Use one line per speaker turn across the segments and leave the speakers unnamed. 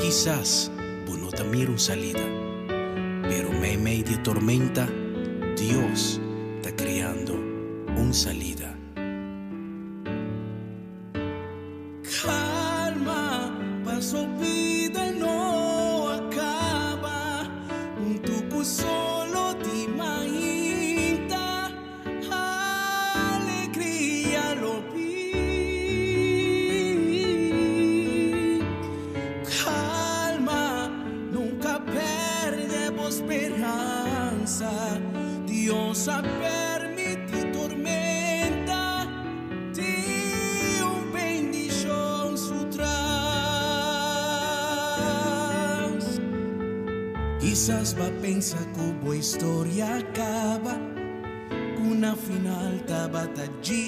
Quizás vos no un salida, pero me medio tormenta, Dios está creando un salida.
that
Jesus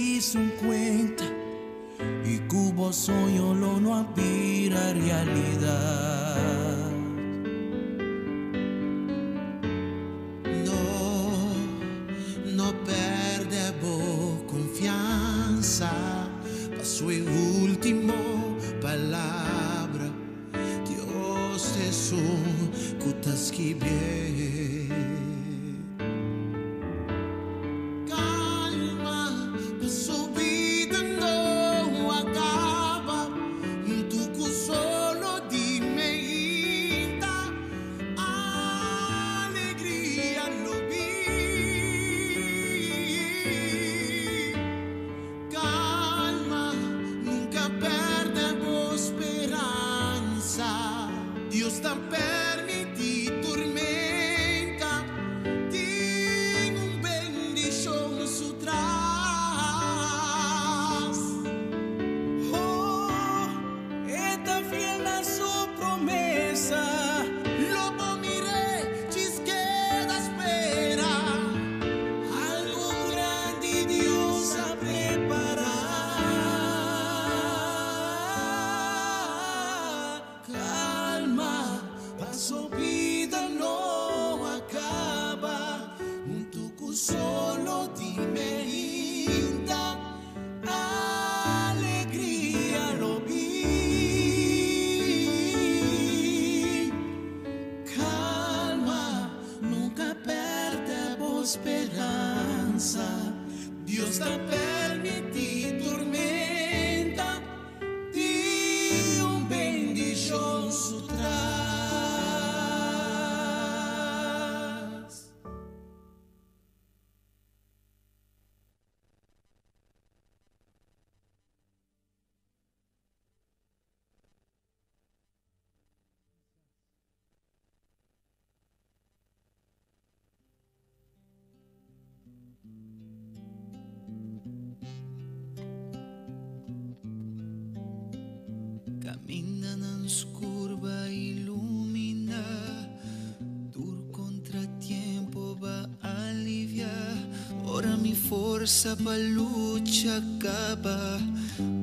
sa palutsya ka ba?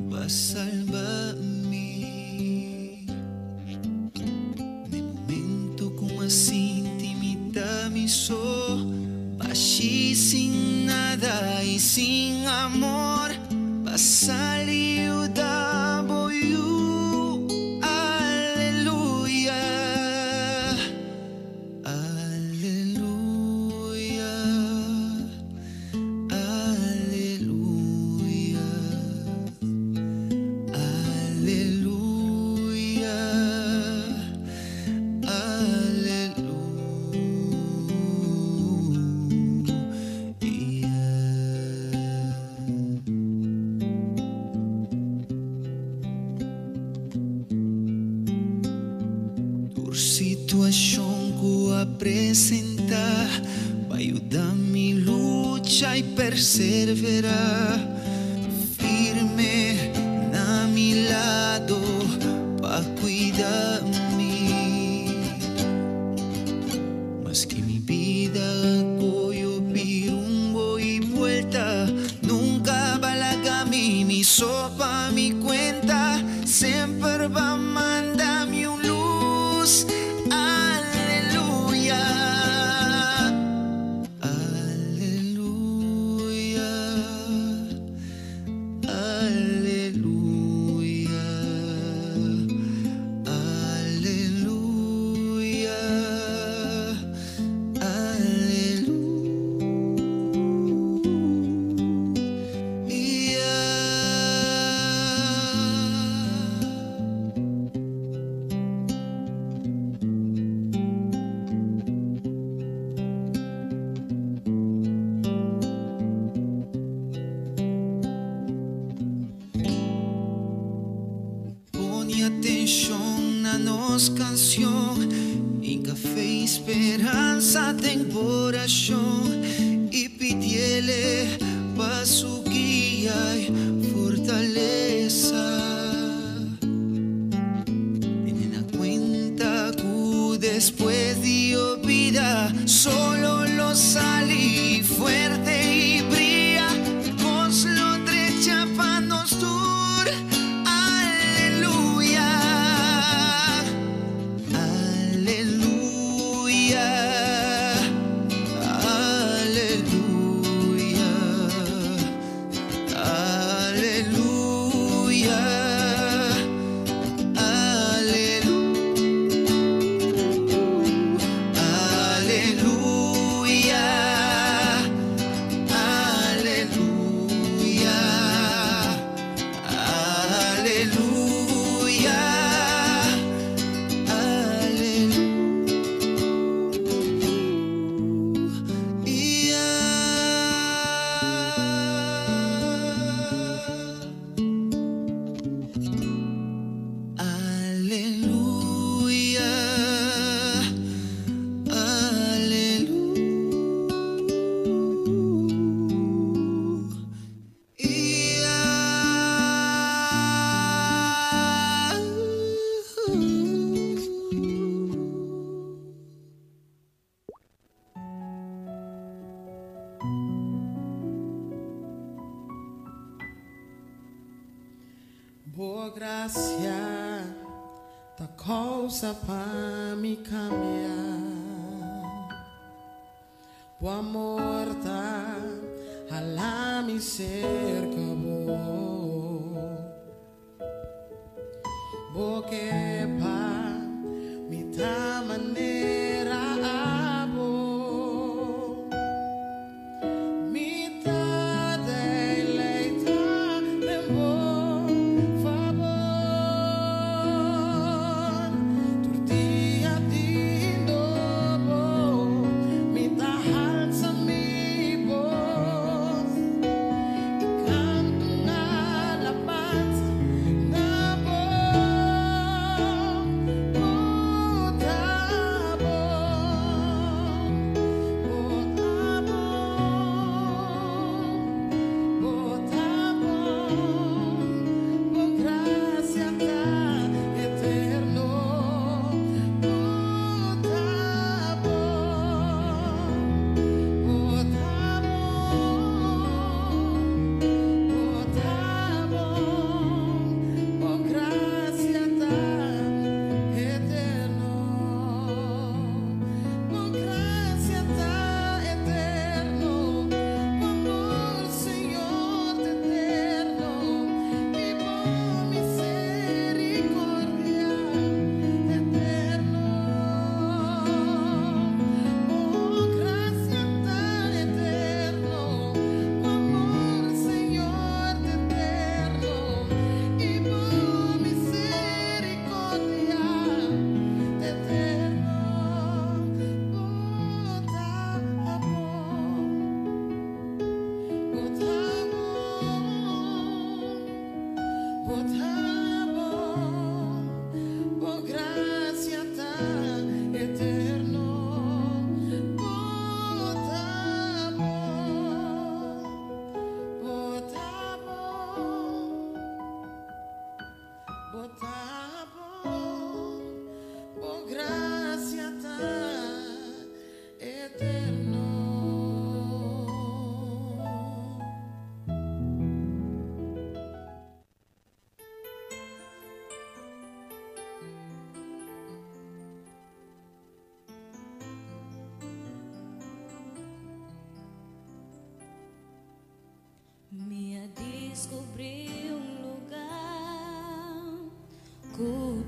Basal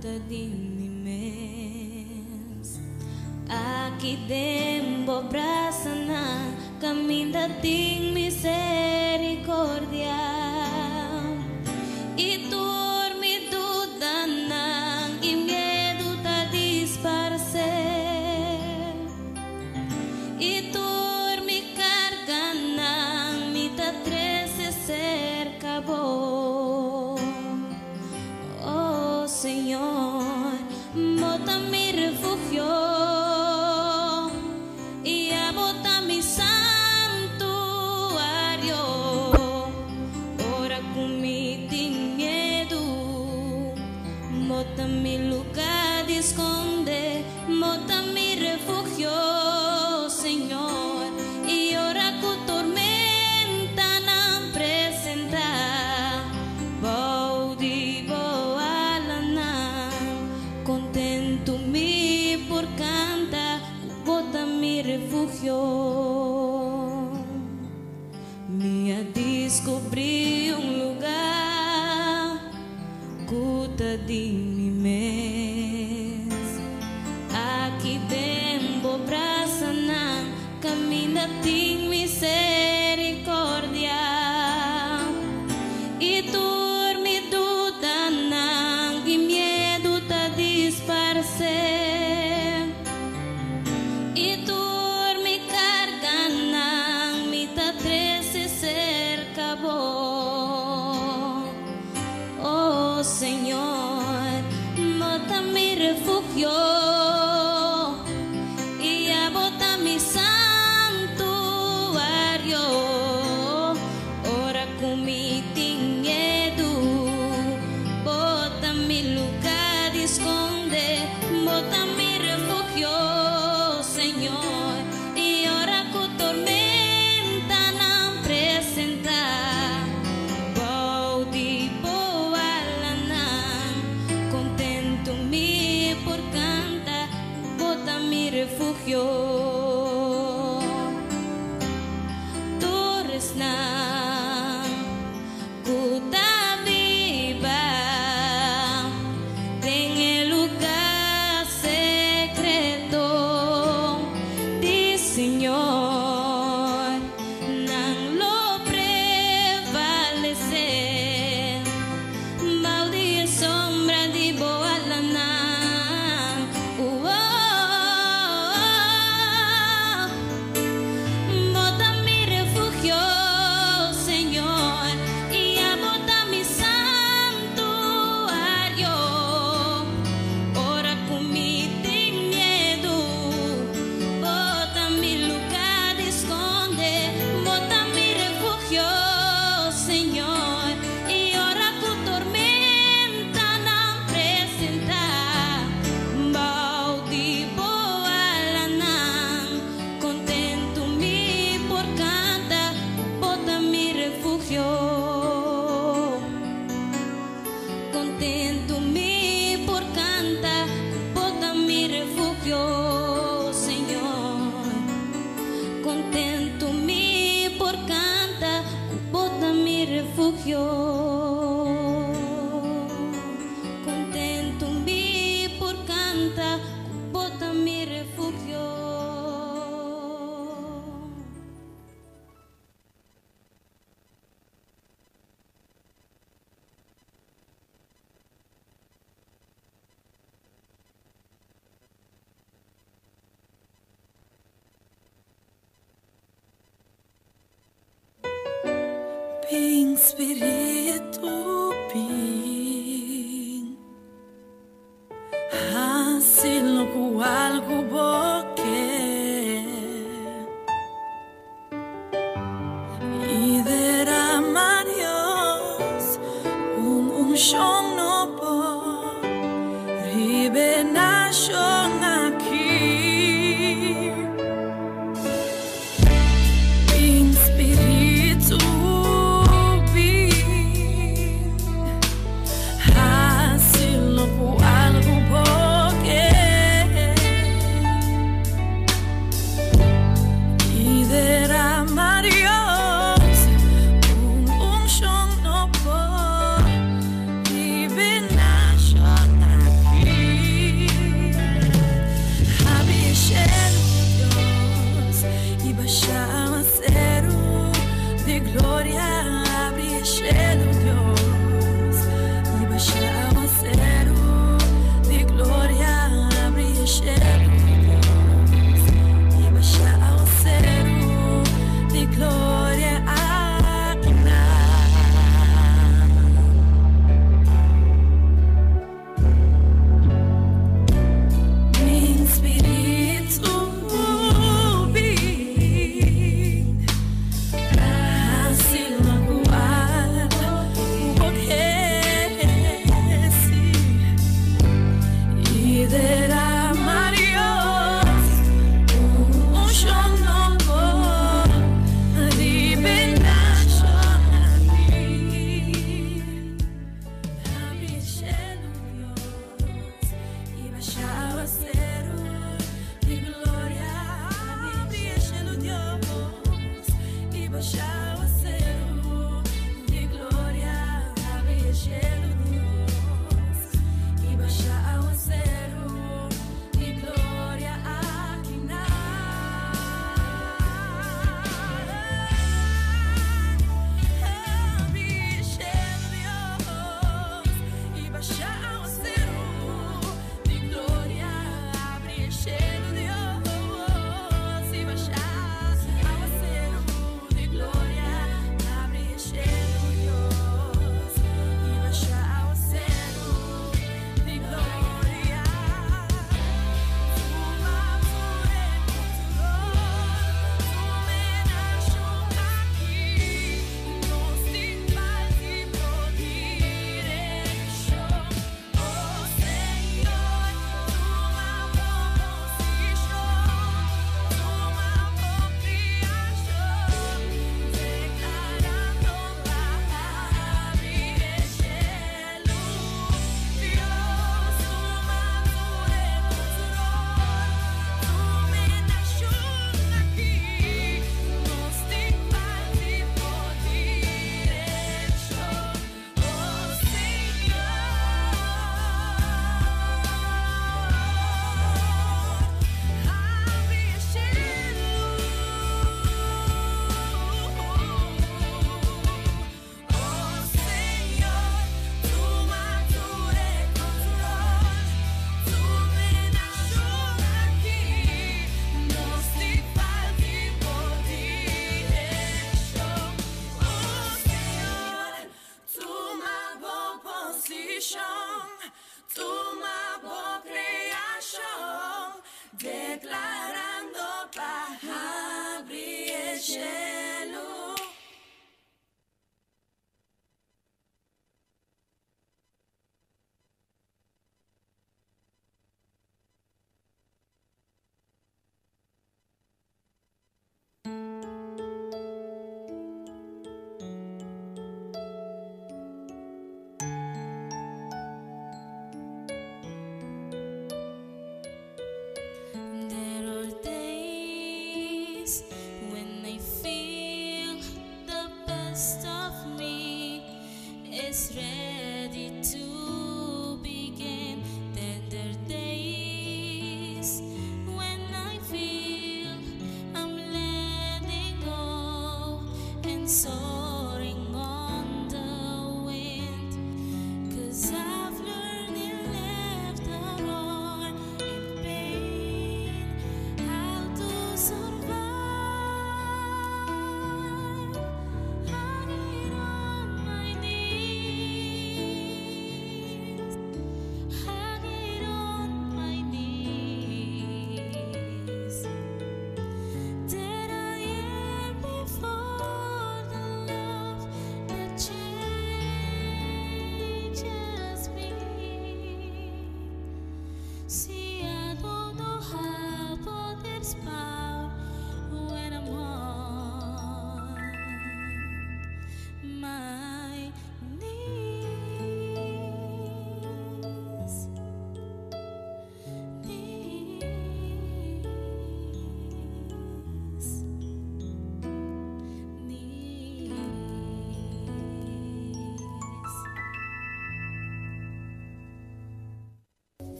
dor imensa aqui dentro.
Lisa.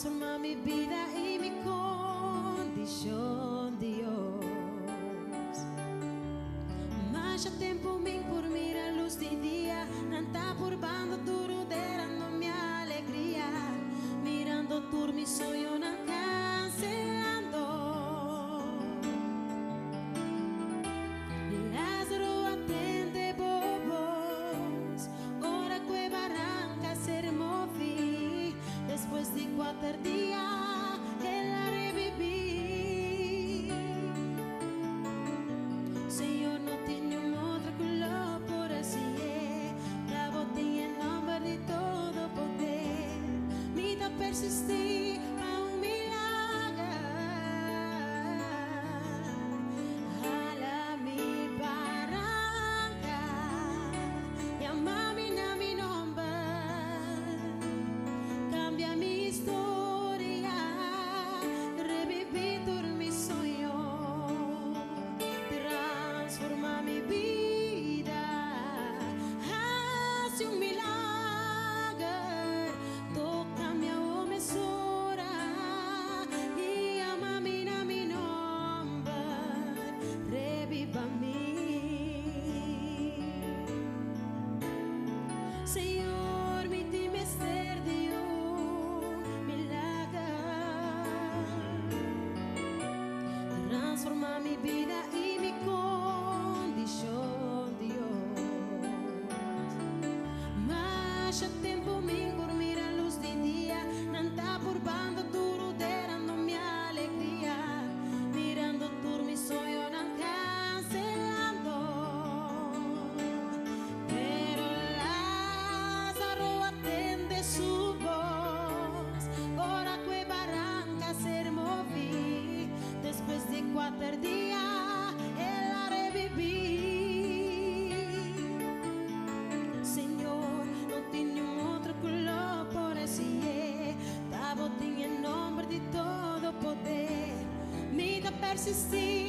Transforma mi vida y mi condición, Dios. Más a
tiempo me encorajó. Persistir
to see.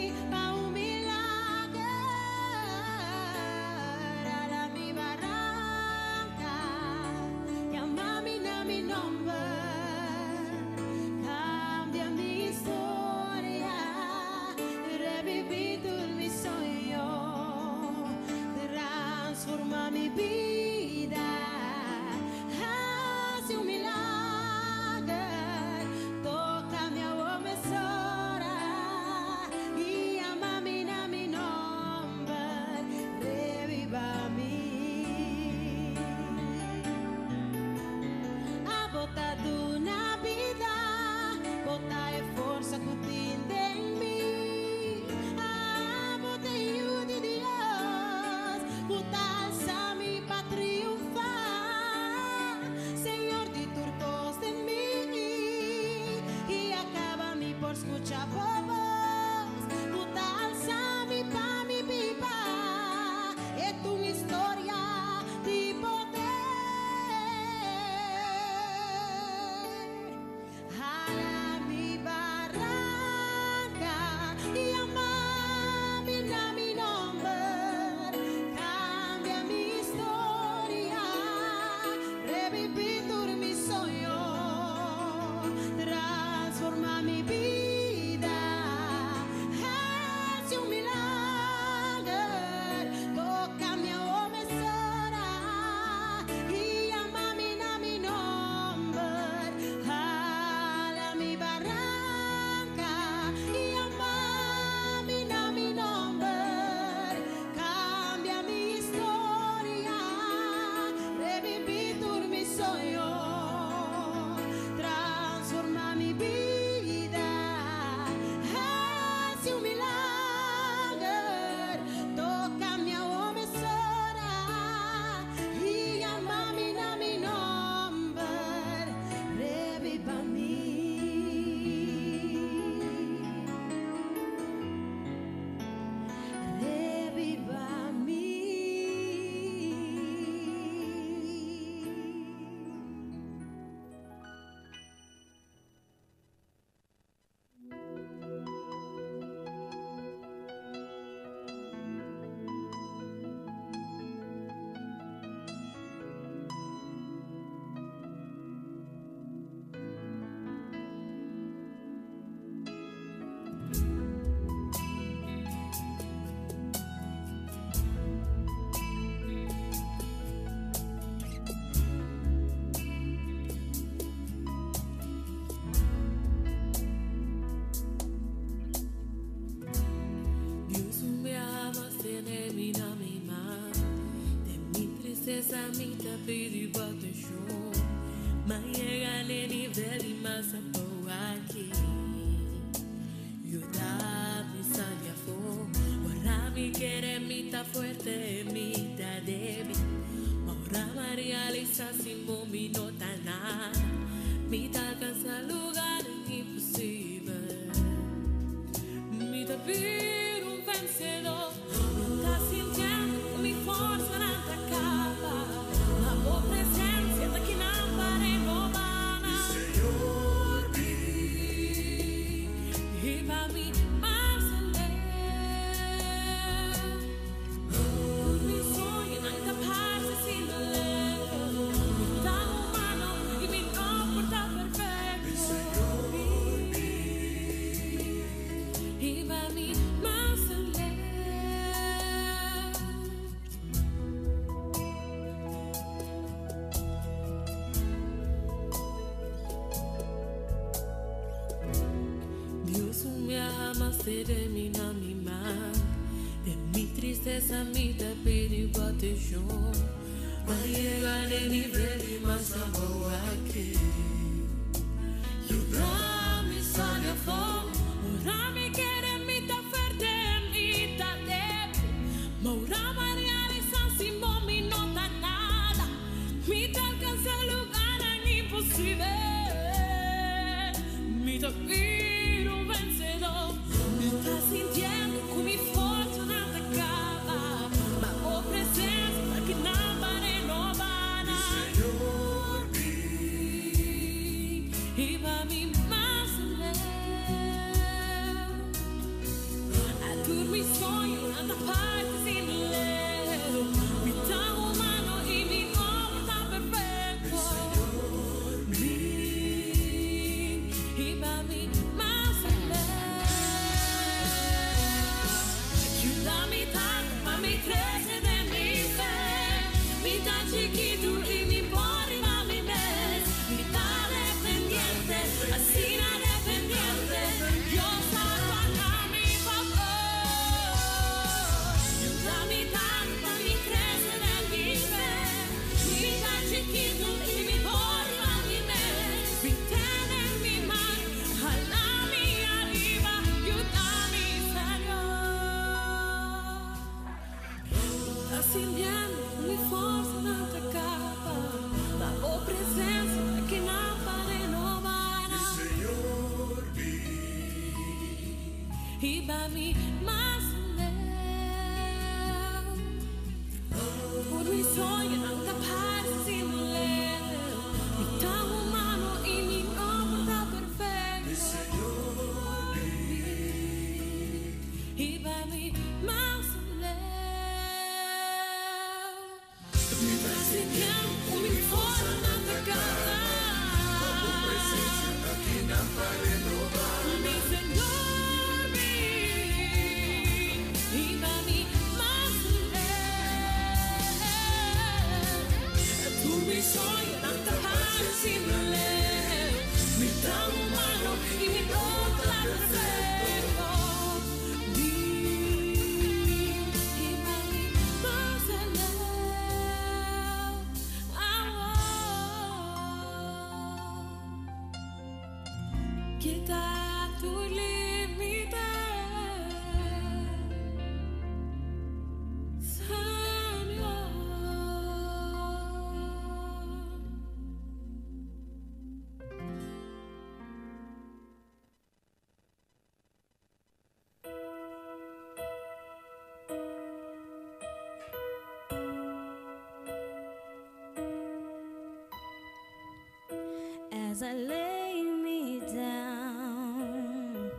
as I lay me down.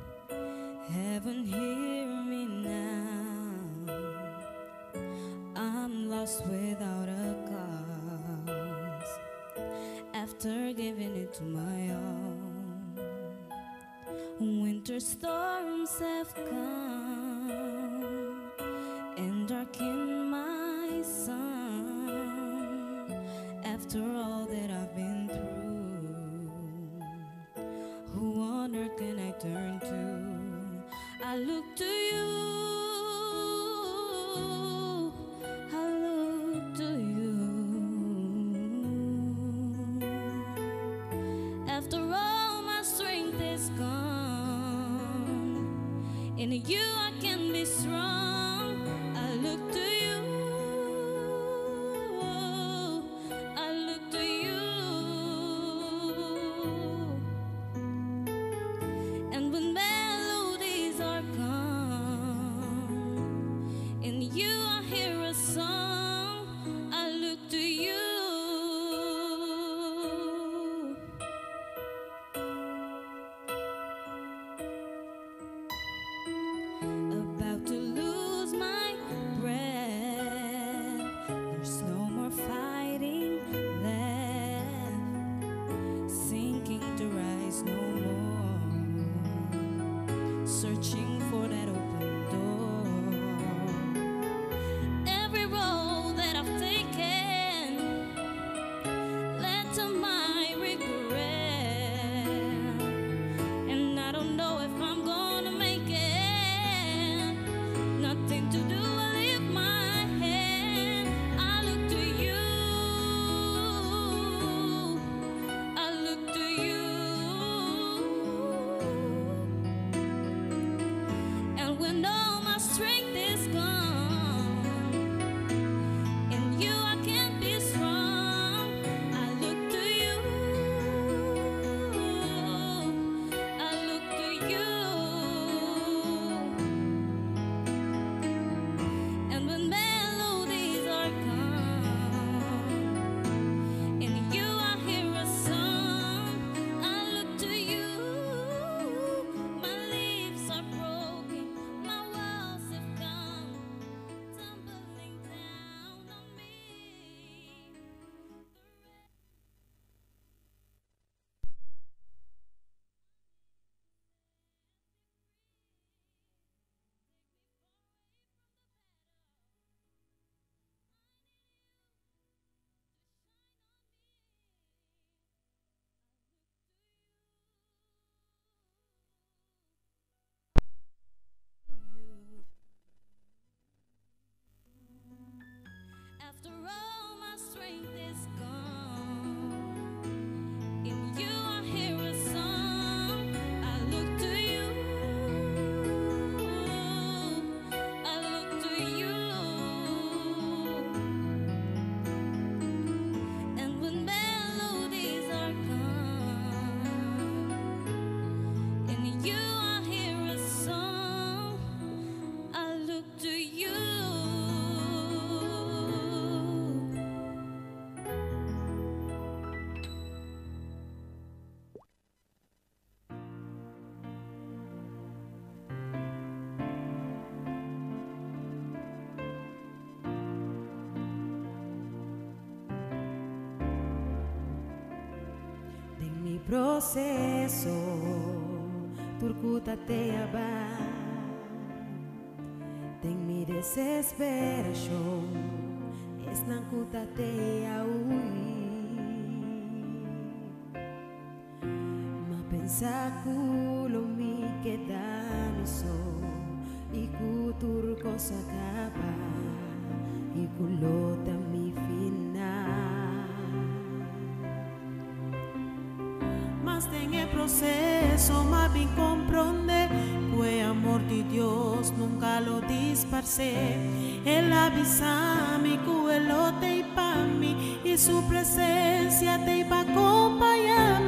Heaven, hear me now. I'm lost without a cause. After giving it to my own, winter storms have come.
Processo turcuta te Tem mi desesperação Es nan kuta te Ma pensa kulo mi mi so Iku turco sakaba Iku lota Mas tem el proceso, mas bien comprende que amor de Dios nunca lo disparce. Él avisa mi que él lo te mí y su presencia te va acompañar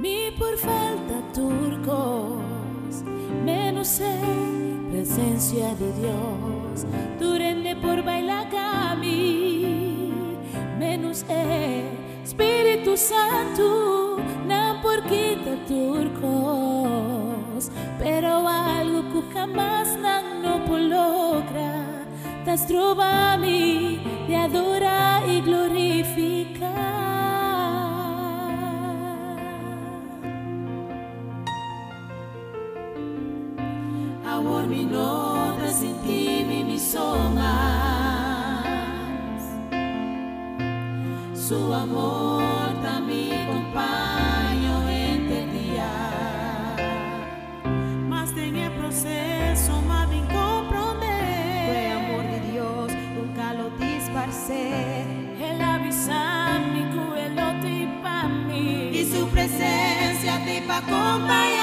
Mi por falta turcos, menos sé presencia de Dios. Durende por bailar Espírito Santo, não por quita turcos, pero algo que jamás não no logra, tas trova mi de adorar e glorificar.
Amor mi nota sin ti mi mi somas Su amor
hold my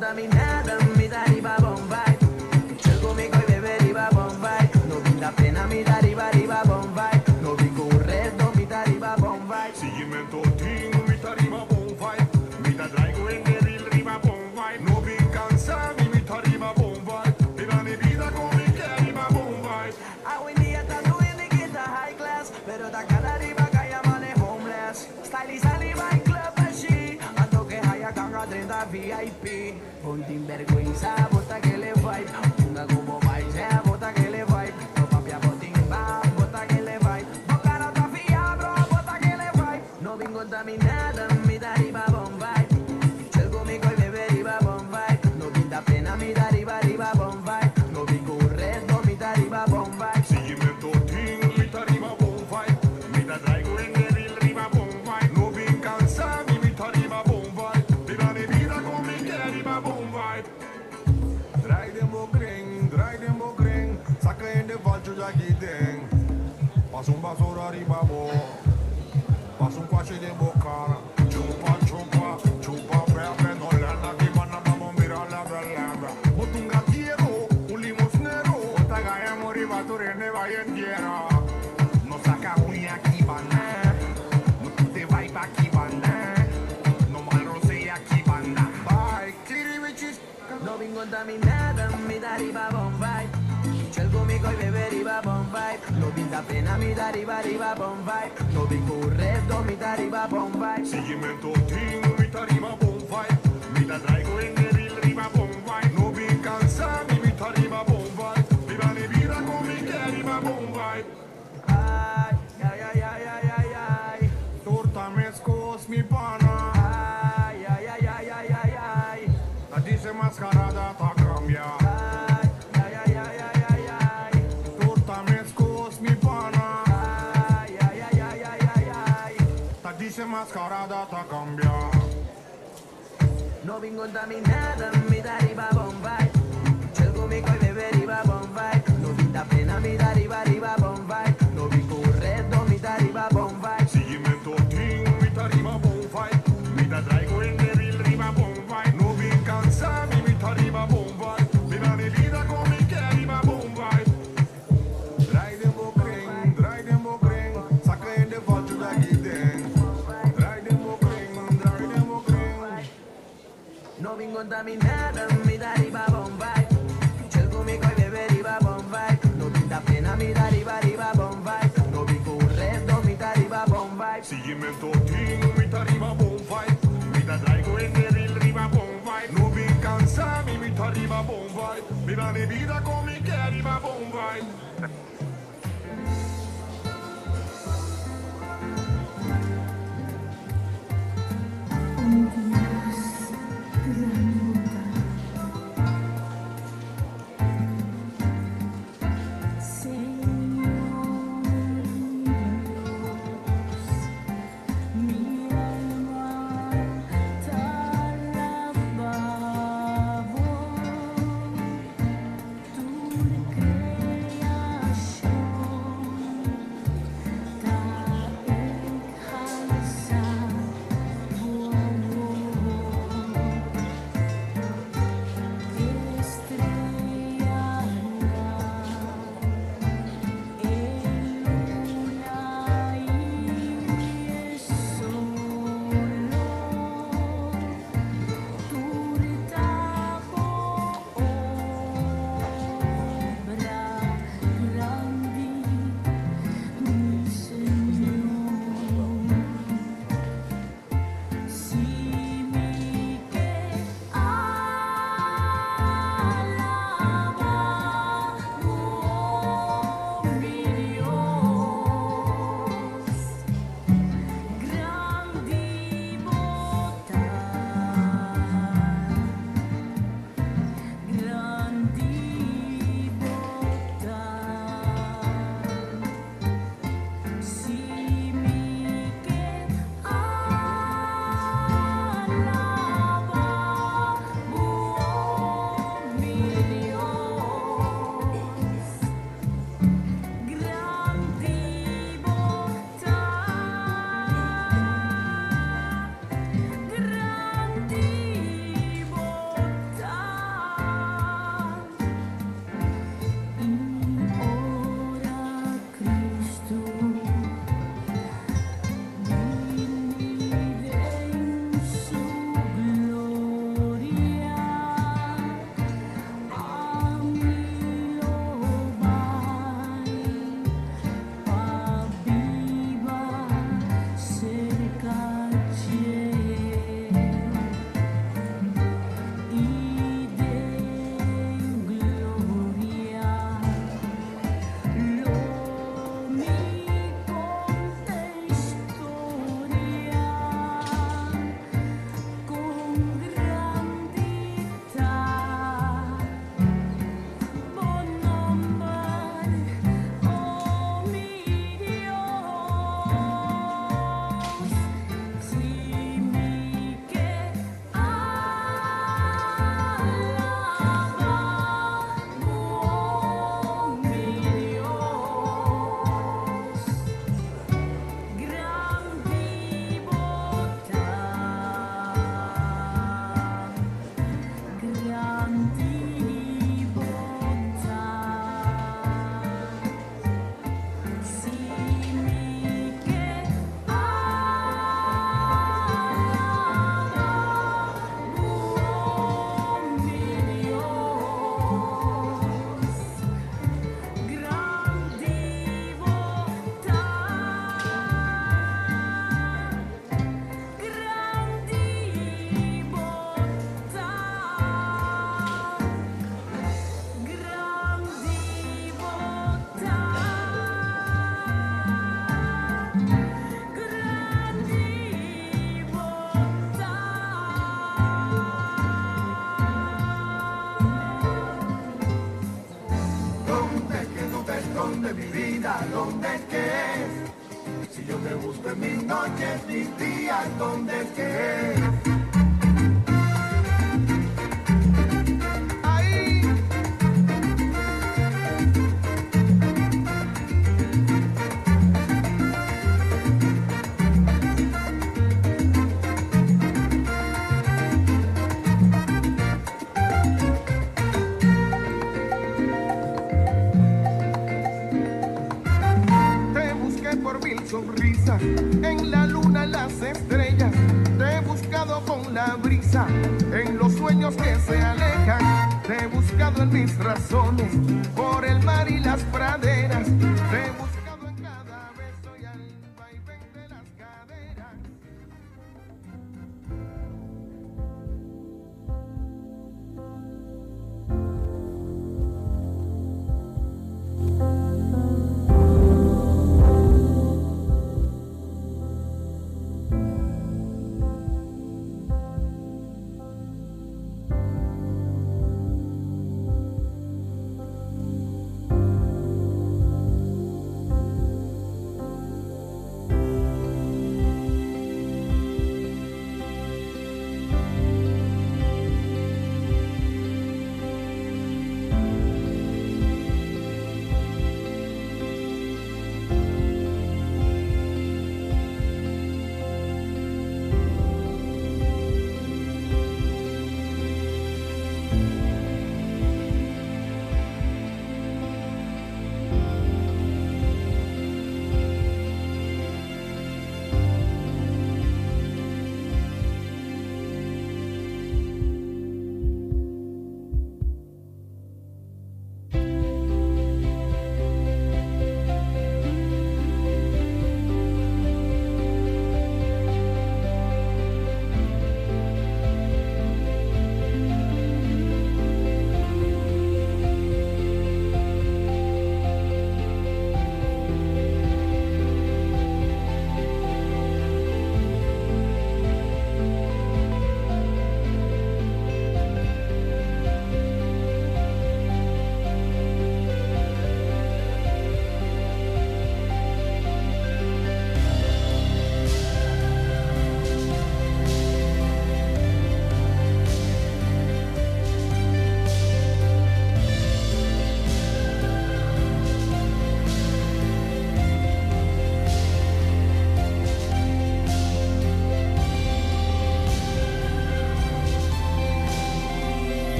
contaminada, mira arriba Bombay. Yo conmigo y bebé arriba Bombay. No pena
mirar arriba Bombay. No digo un reto, mira Bombay.
Si
yo me totingo, mira arriba Me Mira traigo el derril arriba Bombay. No vi cansado, mira arriba Bombay. Vida con mi que arriba Bombay. Hoy en está doing the high class, pero está cara arriba que
ya manejo homeless. Stylist arriba en club, así. Ando que haya ganga 30 VIP. vergüenza.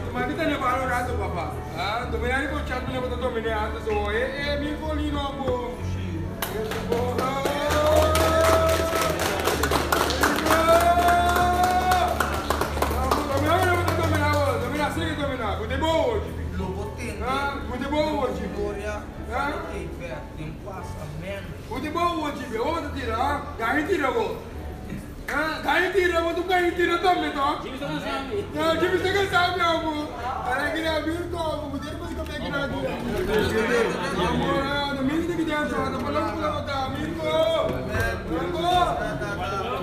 तुम्हारी तो नेपाल और आज पापा é यार कुछ चार महीने बता तो मैंने आज तो ए ए मी को ली नो बो Cu de bă de bă ori! Gloria! Cu de de bă ori!
Cu
de bă ori! Cu de bă ori! Cu de bă ori! Cu! 갈비라고 똑같이 들었답니다. 김성은 싸움이. 야, 김성은 싸움이하고, 바라기나 뮤르코하고, 무대리부스코 백이라고. 민수님이 대한 사람, 발라보다 뮤르코, 뮤르코.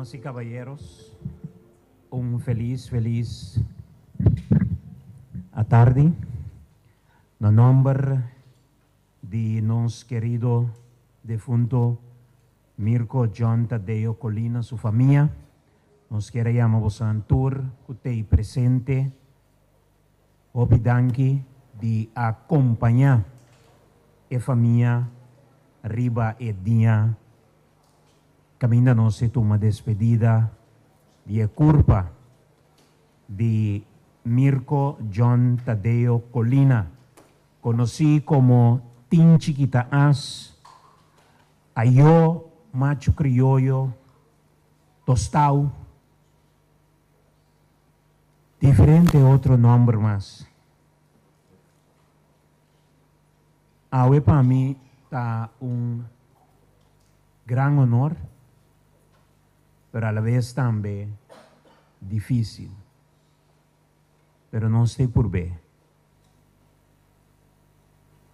Damas y caballeros, un feliz, feliz tarde. No nombre de nos querido defunto Mirko John Tadeo Colina, su familia, nos vos Antur, usted presente, obidanki de acompañar a familia arriba e dia caminhando-se uma despedida de culpa de Mirko John Tadeo Colina, conocido como Tin Chiquita As, Ayo Macho Criollo, Tostau, diferente outro nome mais. Awe para mim está um gran honor, pero a la vez também difícil. Pero não por bem.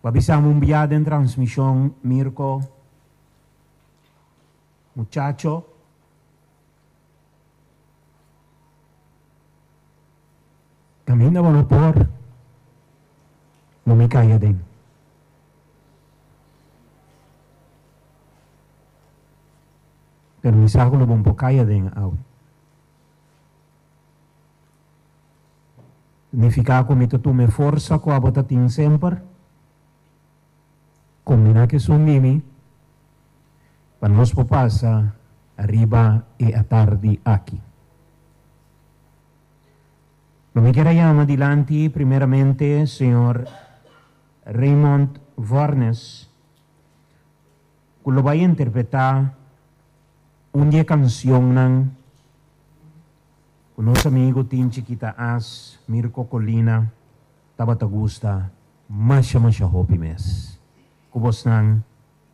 Babisamos um viado em transmissão, Mirko, muchacho, camina bueno por, no me caiga dentro. Pero lo bombo kaya din aw. Significa ko mito tu me forza ko abot ating sempre. Kumina que sumimi. Panos po pasa arriba e a tardi aqui. Lo mi llama dilanti primeramente, señor Raymond Varnes, que lo va a interpretar una canción ng unos amigo tin chiquita as Mirko Colina tabatagusta masya masya hopi mes. Kubos ng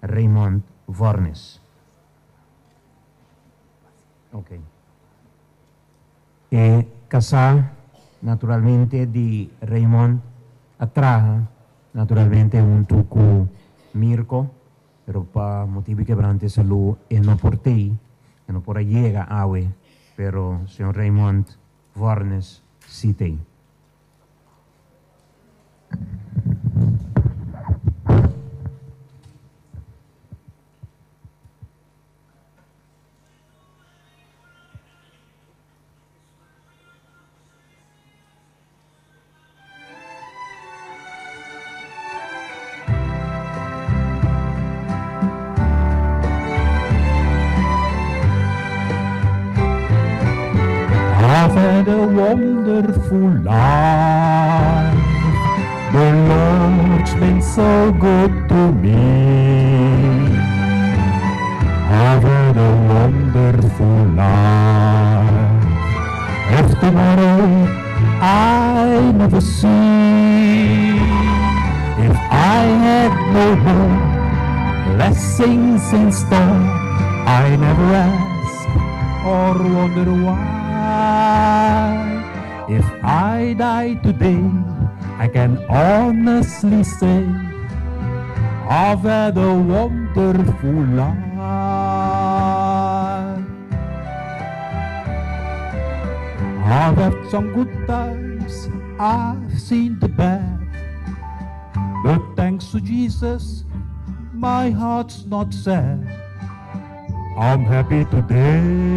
Raymond Varnes. Okay e casa naturalmente di Raymond atraja naturalmente un tuku Mirko pero pa motivi quebrante salud e no portei no por ahí llega Awe, pero señor Raymond Varnes City. Heart's not sad. I'm happy today.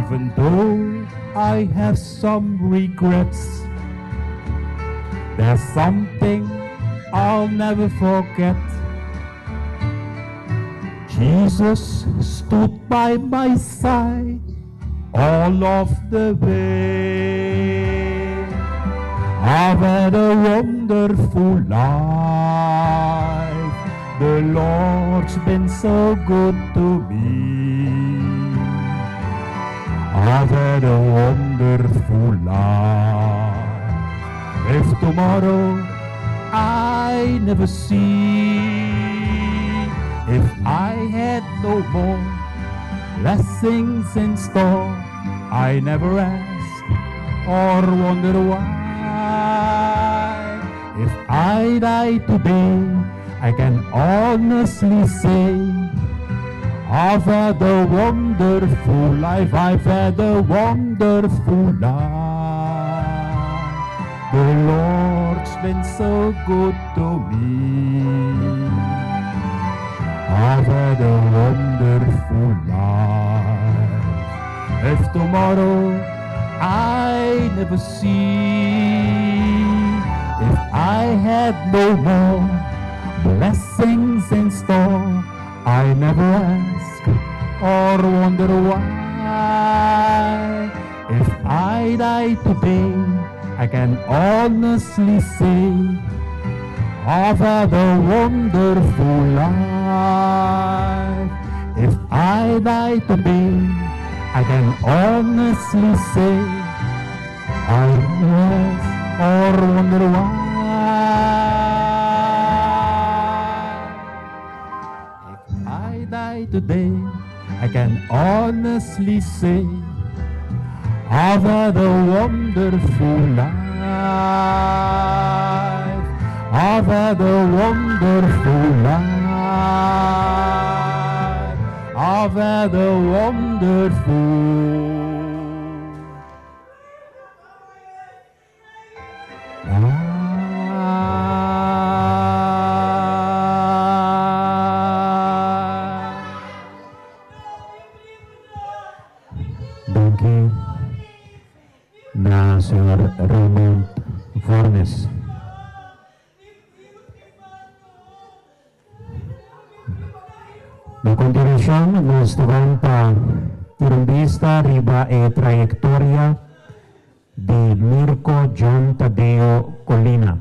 even though I have some regrets. There's something I'll never forget. Jesus stood by my side all of the way. I've had a wonderful life. The Lord's been so good to me. I've had a wonderful life. If tomorrow I never see, if I had no more blessings in store, I never ask or wonder why. If I die today, I can honestly say I've had a wonderful life, I've had a wonderful life. The Lord's been so good to me. I've had a wonderful life. If tomorrow I never see, I had no more blessings in store, I never ask or wonder why. If I die today, I can honestly say I've had a wonderful life. If I die today, I can honestly say I was or wonder why. Today, I can honestly say I've had a wonderful life. I've had a wonderful life. I've had a wonderful una vista arriba e trayectoria de Mirko John Tadeo Colina.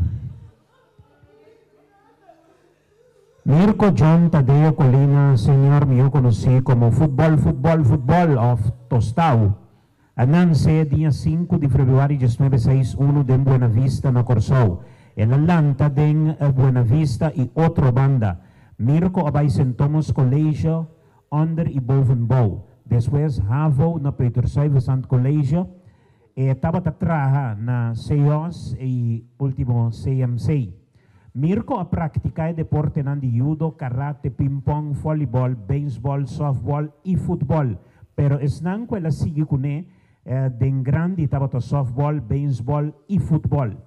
Mirko John Tadeo Colina, señor, me conocí como fútbol, fútbol, fútbol of Tostao. Ananse, dia 5 de fevereiro de 1961, de Buena Vista, na Corsou. El Atlanta, de Buena Vista e outra banda. Mirko abay sentamos colégio, onder e bovenbouw. Depois, Havo, na Peter Sant Colégio. E estava traha na CEOS e último CMC. Mirko a praticar deporte nan de judo, karate, ping-pong, volleyball, baseball, softball e futebol. Pero es nan quella sigue kune eh, den grande estaba to softball, baseball e futebol.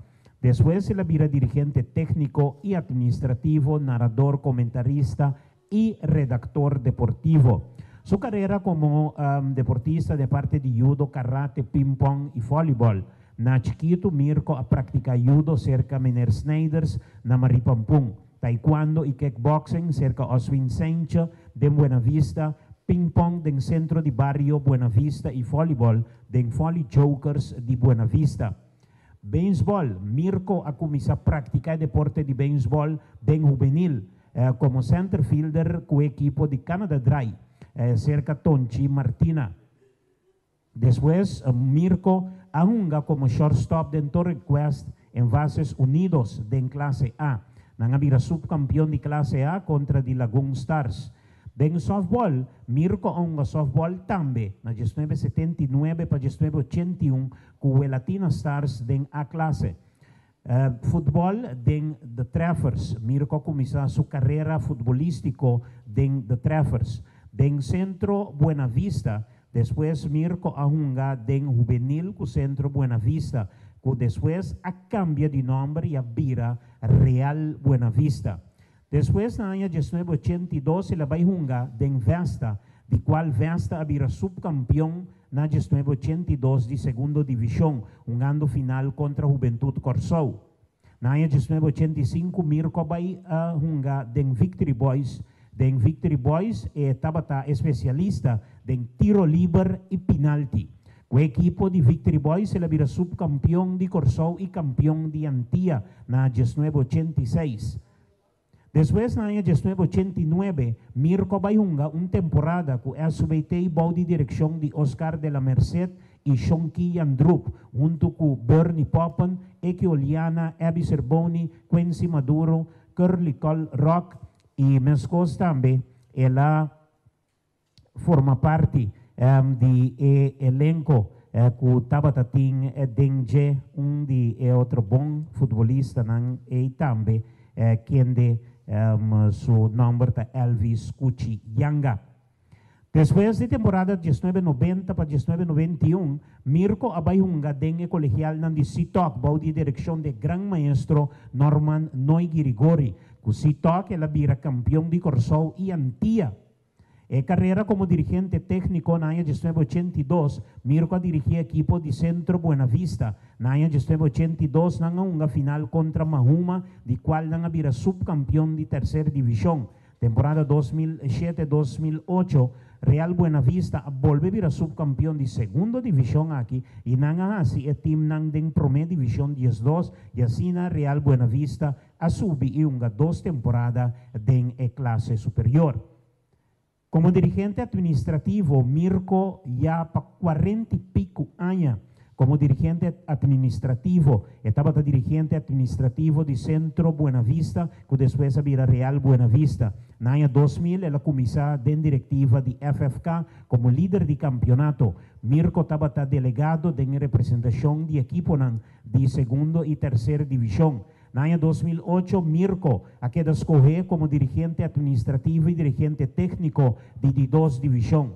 Después la vira dirigente técnico y administrativo, narrador, comentarista y redactor deportivo. Su carrera como um, deportista de parte de judo, karate, ping-pong y voleibol. Na chiquito, Mirko a practicar judo cerca Mener Snyders na Maripampung. Taekwondo y kickboxing cerca Oswin Sencha de Buena Vista. Ping-pong den centro de barrio Buena Vista y voleibol den Volley Jokers de Buena Vista. Baseball, Mirko a começar a praticar deporte de baseball bem juvenil, eh, como center fielder com o equipo de Canada Dry, eh, cerca Tonchi Martina. Depois, eh, Mirko ahunga como shortstop de Torre Quest em Vases Unidos de classe A. Nang abira subcampeão de classe A contra de Lagoon Stars. Den softball, Mirko ang softball tambe na 1979 para 1981 com o Latina Stars den A classe. Futebol den The Treffers. Mirko começou sua carreira futebolístico den The Treffers. Den Centro Buena Vista. Depois Mirko ahunga den Juvenil com Centro Buena Vista. Que depois a cambia de nome e a Real Buena Vista. Después, na año 1982, ela vai junga den Vesta, de qual Vesta habira subcampeão na 1982 de segunda divisão, um ano final contra Juventud Corsou. Na año 1985, Mirko vai uh, junga den Victory Boys, den Victory Boys e tabata especialista den tiro libre e penalti. O equipo de Victory Boys ela vira subcampeão de Corsou e campeão de Antia na 1986. Después, en el año 1989, Mirko Bayunga, un temporada con SBT y Baudi dirección de Oscar de la Merced y Shonky Yandrup, junto con Bernie Poppen, Eki Oliana, Abby Serboni, Quincy Maduro, Curly Col Rock y Mescos también, ella forma parte um, de eh, elenco eh, con Tabatatin eh, Dengje, un de eh, otro buen futbolista, nan, eh, e también eh, quien de um, su nombre ta Elvis Cucci Yanga. Después de temporada 1990 para 1991, Mirko abayunga den colegial di Sitok bajo di dirección de gran maestro Norman Noy Girigori. Sitok ela bira campeón di Corsou y Antía. E carrera como dirigente técnico en año 1982, Mirko dirigió equipo de Centro Buenavista. En año 1982, nanga una final contra Mahuma, di cual bira subcampeón de tercera división. Temporada 2007-2008, Real Buenavista volve a subcampeón de segunda división aquí y nanga así el team nang den primer división 12 y así na Real Buenavista a subir y unga dos temporadas den e clase superior. Como dirigente administrativo, Mirko ya para 40 y pico años como dirigente administrativo, estaba de dirigente administrativo de Centro Buenavista, que después vira Real Buenavista. En el año 2000, él comenzó de directiva de FFK como líder de campeonato. Mirko estaba delegado de representación de equipo de segundo y tercera división. En el año 2008, Mirko ha quedado escogido como dirigente administrativo y dirigente técnico de, de dos división.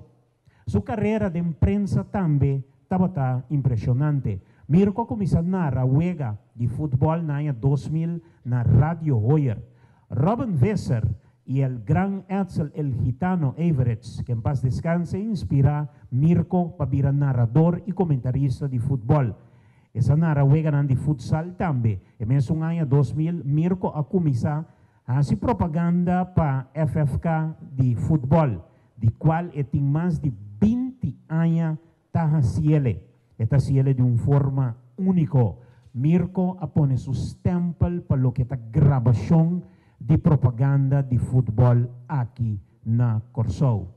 Su carrera de prensa también estaba impressionante. Mirko começou a narrar huega de futebol na ano 2000 na Radio Hoyer. Robin Vesser e o gran Edsel El Gitano Everett, que em paz descanse, inspira Mirko para narrador e comentarista de futebol. Essa narra huega de futsal também. E mesmo no ano 2000, Mirko a começar a se propaganda para FFK de futebol, de qual ele tem mais de 20 anos taja ciele. Esta de una forma único. Mirko pone su stempel para lo que está grabación de propaganda de fútbol aquí na Corsou.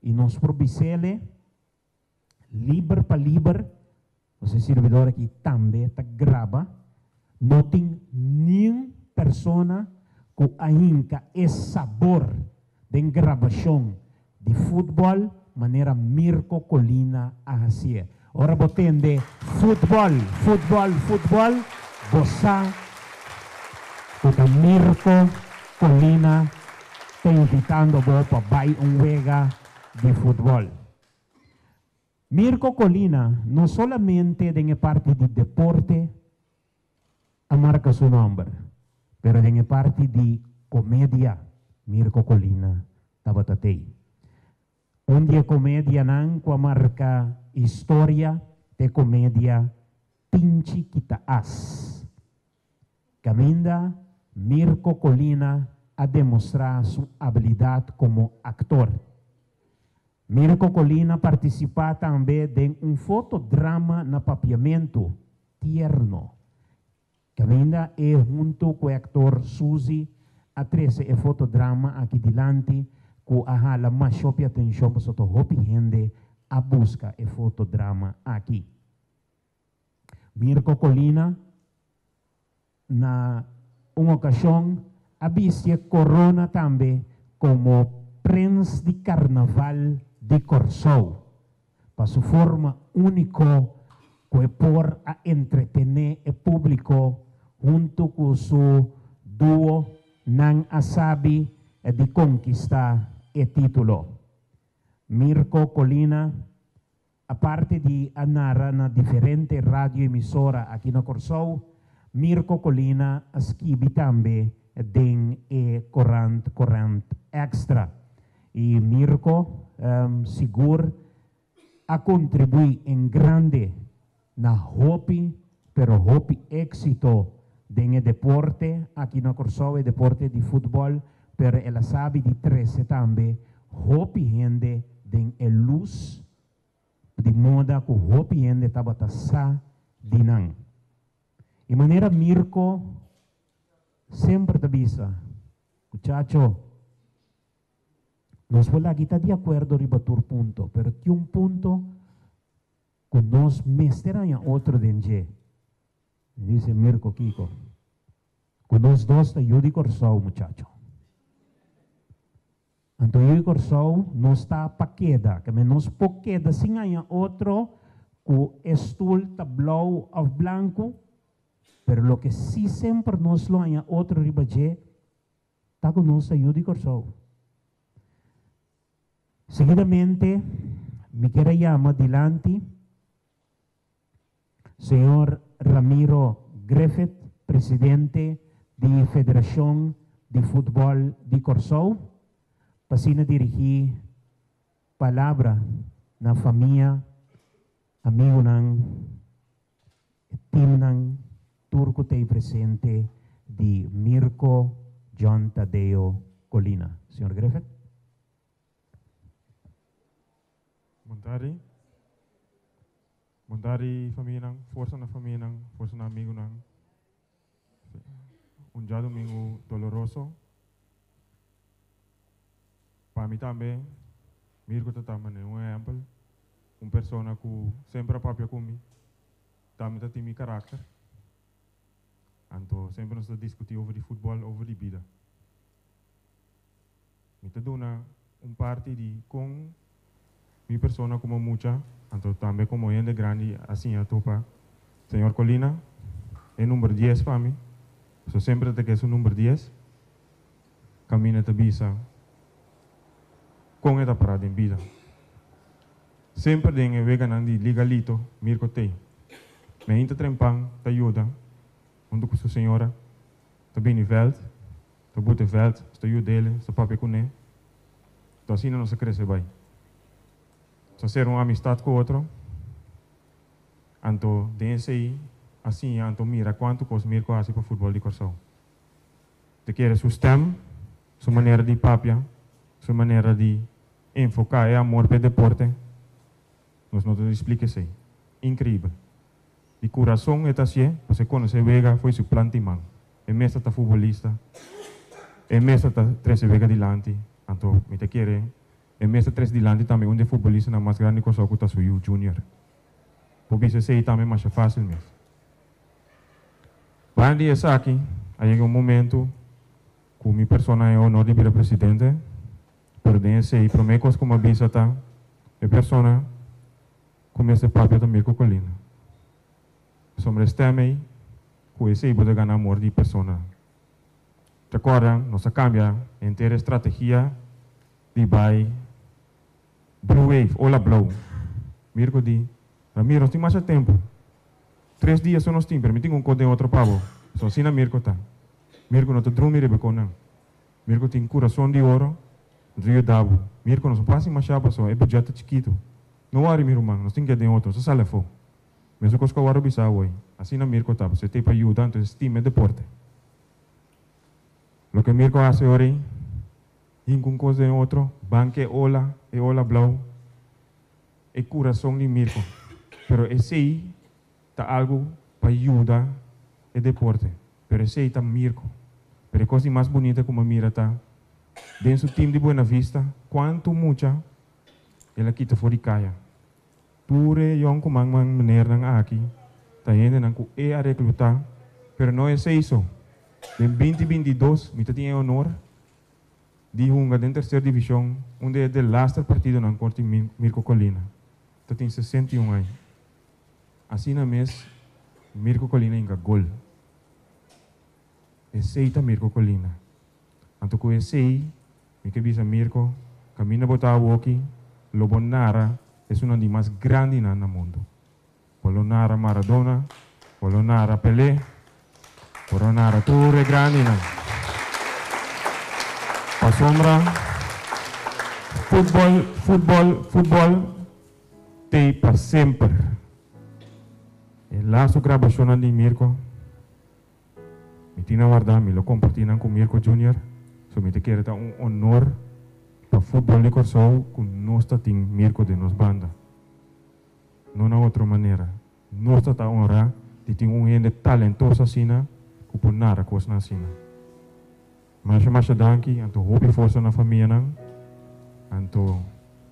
Y nos provisele, liber para liber, os servidor aqui também está grava, não tem nenhuma persona que ainda é sabor de gravação de futebol maneira Mirko Colina hacia. Ora botende futebol, futebol, futebol, bossa, porque Mirko Colina está invitando para un juega de futebol. Mirko Colina no solamente de parte de deporte marca su nombre, pero de parte de comedia, Mirko Colina tabatatei. Un dia comédia nang kwa marca história de comédia Pinchi Kitaas. Caminda Mirko Colina a demonstrar sua habilidade como actor. Mirko Colina participa também de um fotodrama na papiamento tierno. Caminda é junto com o actor Suzy a trece e fotodrama aqui dilante ku ahala mashopi atenção para soto hopi gente a busca e fotodrama aqui. Mirko Colina, na uma ocasião, abistia Corona também como Prince de Carnaval de Corsou, para sua forma única que por a entretener o público junto com seu duo Nang Asabi de conquistar e título. Mirko Colina, aparte de andar na diferente radioemissora aqui na Corsou, Mirko Colina escreve também den e corrent, extra. E Mirko, um, seguro, a contribuir em grande na hopi, pero hopi éxito den deporte aqui na Corsou, e deporte de futebol, pero ela sabe de 13 também, hopi gente den el luz, de moda que hopi gente estava sa dinang. E maneira Mirko sempre te avisa, muchacho, nós vamos aqui de acordo ribatur ponto, pero que um ponto que nós mesteranha outro denje. Dice Mirko Kiko, que nós dois está yudi corsau, muchacho. Então eu e Corsou não está para queda, que menos por queda, sem ganhar outro com estul tablao of blanco, pero lo que sí sempre nos lo haya outro ribaje, está com nós ajuda e Corsou. Seguidamente, me quiero llamar adelante señor Ramiro Griffith, presidente de Federación de Fútbol de Corsou, para dirigir palabra na família, amigo turco te presente de Mirko John Tadeo Colina. Senhor Griffith.
Mondari. Mondari famiglia, forza na famiglia, forza na amigo. Un già domingo doloroso. Para mí también, Mirko también è un ejemplo. Una persona que siempre apapia conmigo. También tiene mi carácter. Anto, sempre nos discutimos over di voetbal, over di vida. Mi te dona un parte di con minha pessoa como muita, tanto também como en grande, assim a topa. Senhor Colina, é número 10 para mí. So, sempre te que é o número 10, camina te visa con esta parada em vida. Sempre tem que vegan an legalito, mirko te. Me entra trempan, te ajuda. onde com sua senhora, ta bini veld, ta bute veld, sta judele, sta papi kune, Então assim não se cresce bem. Só ser uma amistade com outro. Anto, dense aí, assim, anto mira quanto cos mirko assim para futebol de coração. Te quer sua stem, sua maneira de papia, sua maneira de enfocar é amor pelo deporte. Nós não te explica isso. Incrível. De coração é assim, você conhece Vega, foi seu plantimão. É mesmo está futebolista. É mesmo está três Vega dilante. Então, me te É mesmo três dilante também, um de futebolista na mais grande coisa que está o junior. Porque isso sei também mais fácil mesmo. Vai dia aqui, aí um momento, com minha persona é honor de vir presidente, pertenece e promecos como avisa tá a pessoa começa a papel também com colina. Sobre este tema com esse pode ganhar amor de pessoa recorda nossa cambia inteira estratégia de vai blue wave ou la blow Mirko di Ramiro tem mais tempo três dias só nós temos permitem um code outro pavo só assim na Mirko tá Mirko não te dormir bem não Mirko tem coração de ouro Rio Dabo. Mirko, nós passamos mais chapa só, é budget chiquito. Não há meu irmão, nós temos que ter outro, só sale fo. Mesmo que os cawaros bisau aí. Assim na Mirko tá, você tem para ajudar, então deporte. Lo que Mirko hace hoje, em com coisa em outro, banque ola, e ola blau, é coração de Mirko. Pero esse aí, tá algo para ajudar, é deporte. Pero esse aí tá. Pero coisa mais bonita como mira tá, de su team de Buena Vista, mucha ela kita for kaya. Pure yung kumang mang maner ng aki, tayo na ku e a reclutar, pero no es eso. De 2022, mita tinha honor, di hunga den terceira divisão, onde é de last partido ng Corte Mirko Colina. Ito tem 61 anos. Assim na mes, Mirko Colina inga gol. Eceita Mirko Colina. Anto ko esse mi que bisa Mirko, camina botar walking, Lobonara é uma das mais grandes no mundo. Polonara Maradona, Polonara Pelé, Polonara Tour grande. A sombra, futebol, futebol, futebol, tem para sempre. E lá su gravação de Mirko, me tinha guardado, me lo compartilham com Mirko Junior. So me te dar um honor para futebol de Corsol com nós tem Mirko de nos banda. Não na outra maneira. Nós está honrar de ter um gente talentoso assim, que por nada coisa assim. Mas mais danke, anto hope força na família não. Anto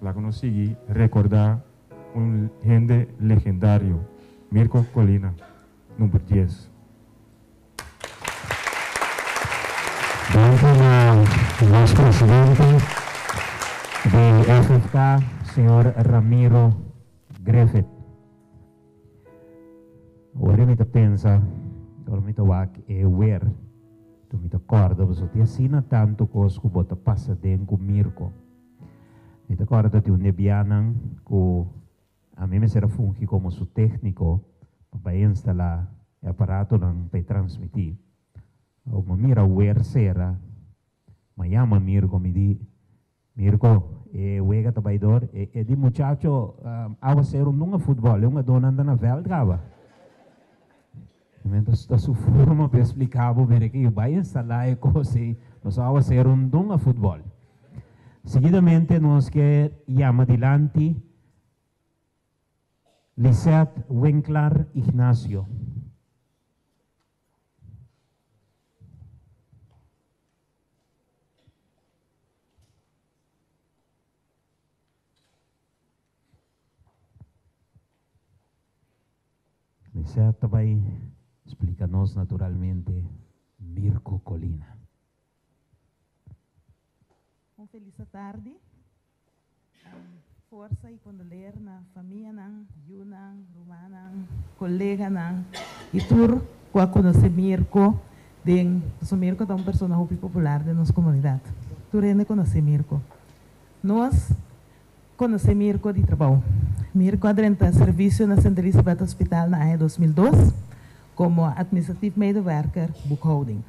lá que seguir recordar um gente legendário, Mirko Colina, número 10.
Danke al vicepresidente de FFK, señor Ramiro Griffith. Ora mi pensa, mi wak e wer, tu mi corda, você te assina tanto cos que bota passa dentro com Mirko. Ito ko ito ti unebianan ko a mí me será fungi como su técnico para instalar el aparato para transmitir. O wer sera, mayama Mirko mi di, Mirko, e wega tabaidor, e, e di muchacho, um, awa ser um nunga futebol, uma dona anda na veld Kimentos ta forma, mo pe explicabo ver que yo instalar salaico si nos awa ser un don a futebol. Seguidamente nos que llama adelante Lisset Winkler Ignacio. Lisette, bye. Explica-nos naturalmente Mirko Colina.
Uma feliz tarde. Força e condoler na família nang, yunang, rumanang, colega nang, e tur com a Mirko, den, so Mirko é uma pessoa muito popular de nossa comunidade. Tu rende conhecer Mirko. Nós conhecer Mirko de trabalho. Mirko adrenta serviço na Santa Elizabeth Hospital na AE 2002 como administrativo medewerker boekhouding.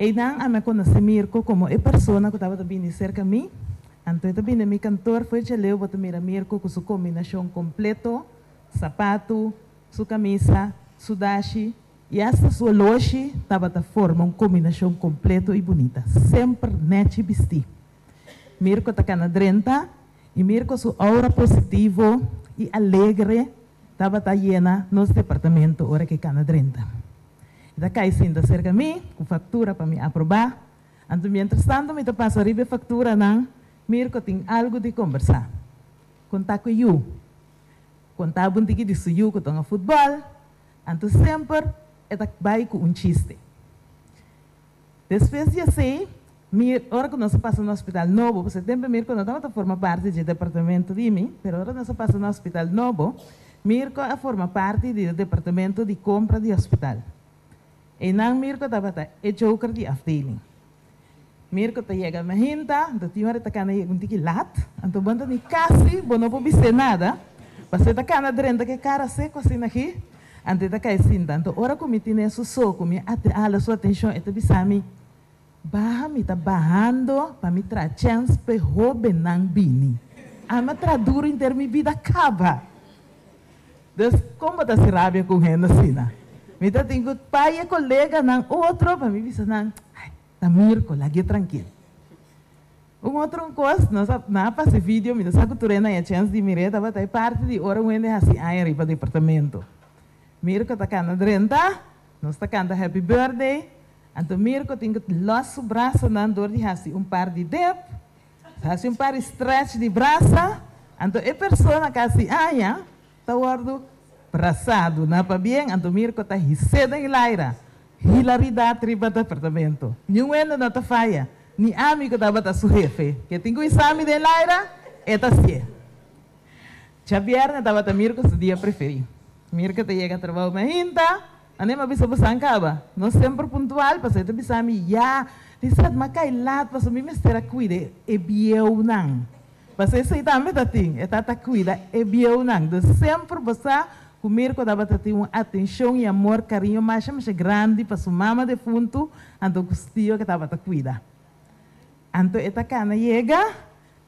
E dan a me Mirko como a pessoa que estava bem cerca de mim, então também meu cantor foi de leu para mira Mirko com sua combinação completo, sapato, sua camisa, sua dashi e essa sua loja estava da forma uma combinação completo e bonita, sempre net vestir. Mirko está na drenta e Mirko sua aura positivo e alegre estava tá llena nos departamento hora que cana drenta. Da cai sinta cerca mim com fatura para me aprovar. Então, mientras tanto, me passa a factura não Mirko tem algo de conversar. Contar com you. Contar um pouquinho de suyo que a futebol. Então sempre é vai com um chiste. Depois de assim, hora que nós passamos no hospital novo, você tem Mirko não estava forma parte do departamento de mim, mas que nós passamos no hospital novo, Mirko forma parte do departamento de compra do hospital. E não Mirko estava é joker de afdeling. Mirko ta llega mahinta, da tiwara ta kana um tiki lat, anto banda ni kasi, bono po bise nada, basta ta kana drenta que cara seco assim aqui, ante ta kai sinta, anto ora comitine su soco, mi ate ala sua atenção, eta bisami, baha mi ta bahando, pa mi tra chance pe hobe nang bini. Ama tra duro em ter mi vida acaba. dos como kumata si rabia kung hena sina. Mita tingut paya kolega ng otro, pamibisa ng, ay, tamir ko, lagi tranquilo. Um outro encosto, nós na esse vídeo, me saco turena e a chance de mira, tava tá parte de hora um ende assim, ai, para departamento. Mirko tá canta drenta, nós tá canta happy birthday, anto Mirko tem que laço braço na dor de assim, um par de dep, assim um par de stretch de braça, anto é pessoa que assim, ai, ah, yeah. Está guardo braçado, na para bem, então Mirko está recebendo em laira hilaridade riba do apartamento. Nenhum ano não está falha. Ni amigo da bata su jefe. Que tenho exame de Laira, eta sim. Xavier na tava Mirko seu dia preferido. Mirko te chega a trabalhar uma hinta, anema bisa busangkaba. Não sempre pontual, para você bisa mi ya. Lisat makai lat, para mim mestera cuide, e bieu. Você também tá ting, e tata cuida, e bieu nang. De sempre você comer com dava ter uma atenção e amor, carinho mais mais grande para sua mama de fundo, então o que estava a cuidar. Então esta cana chega,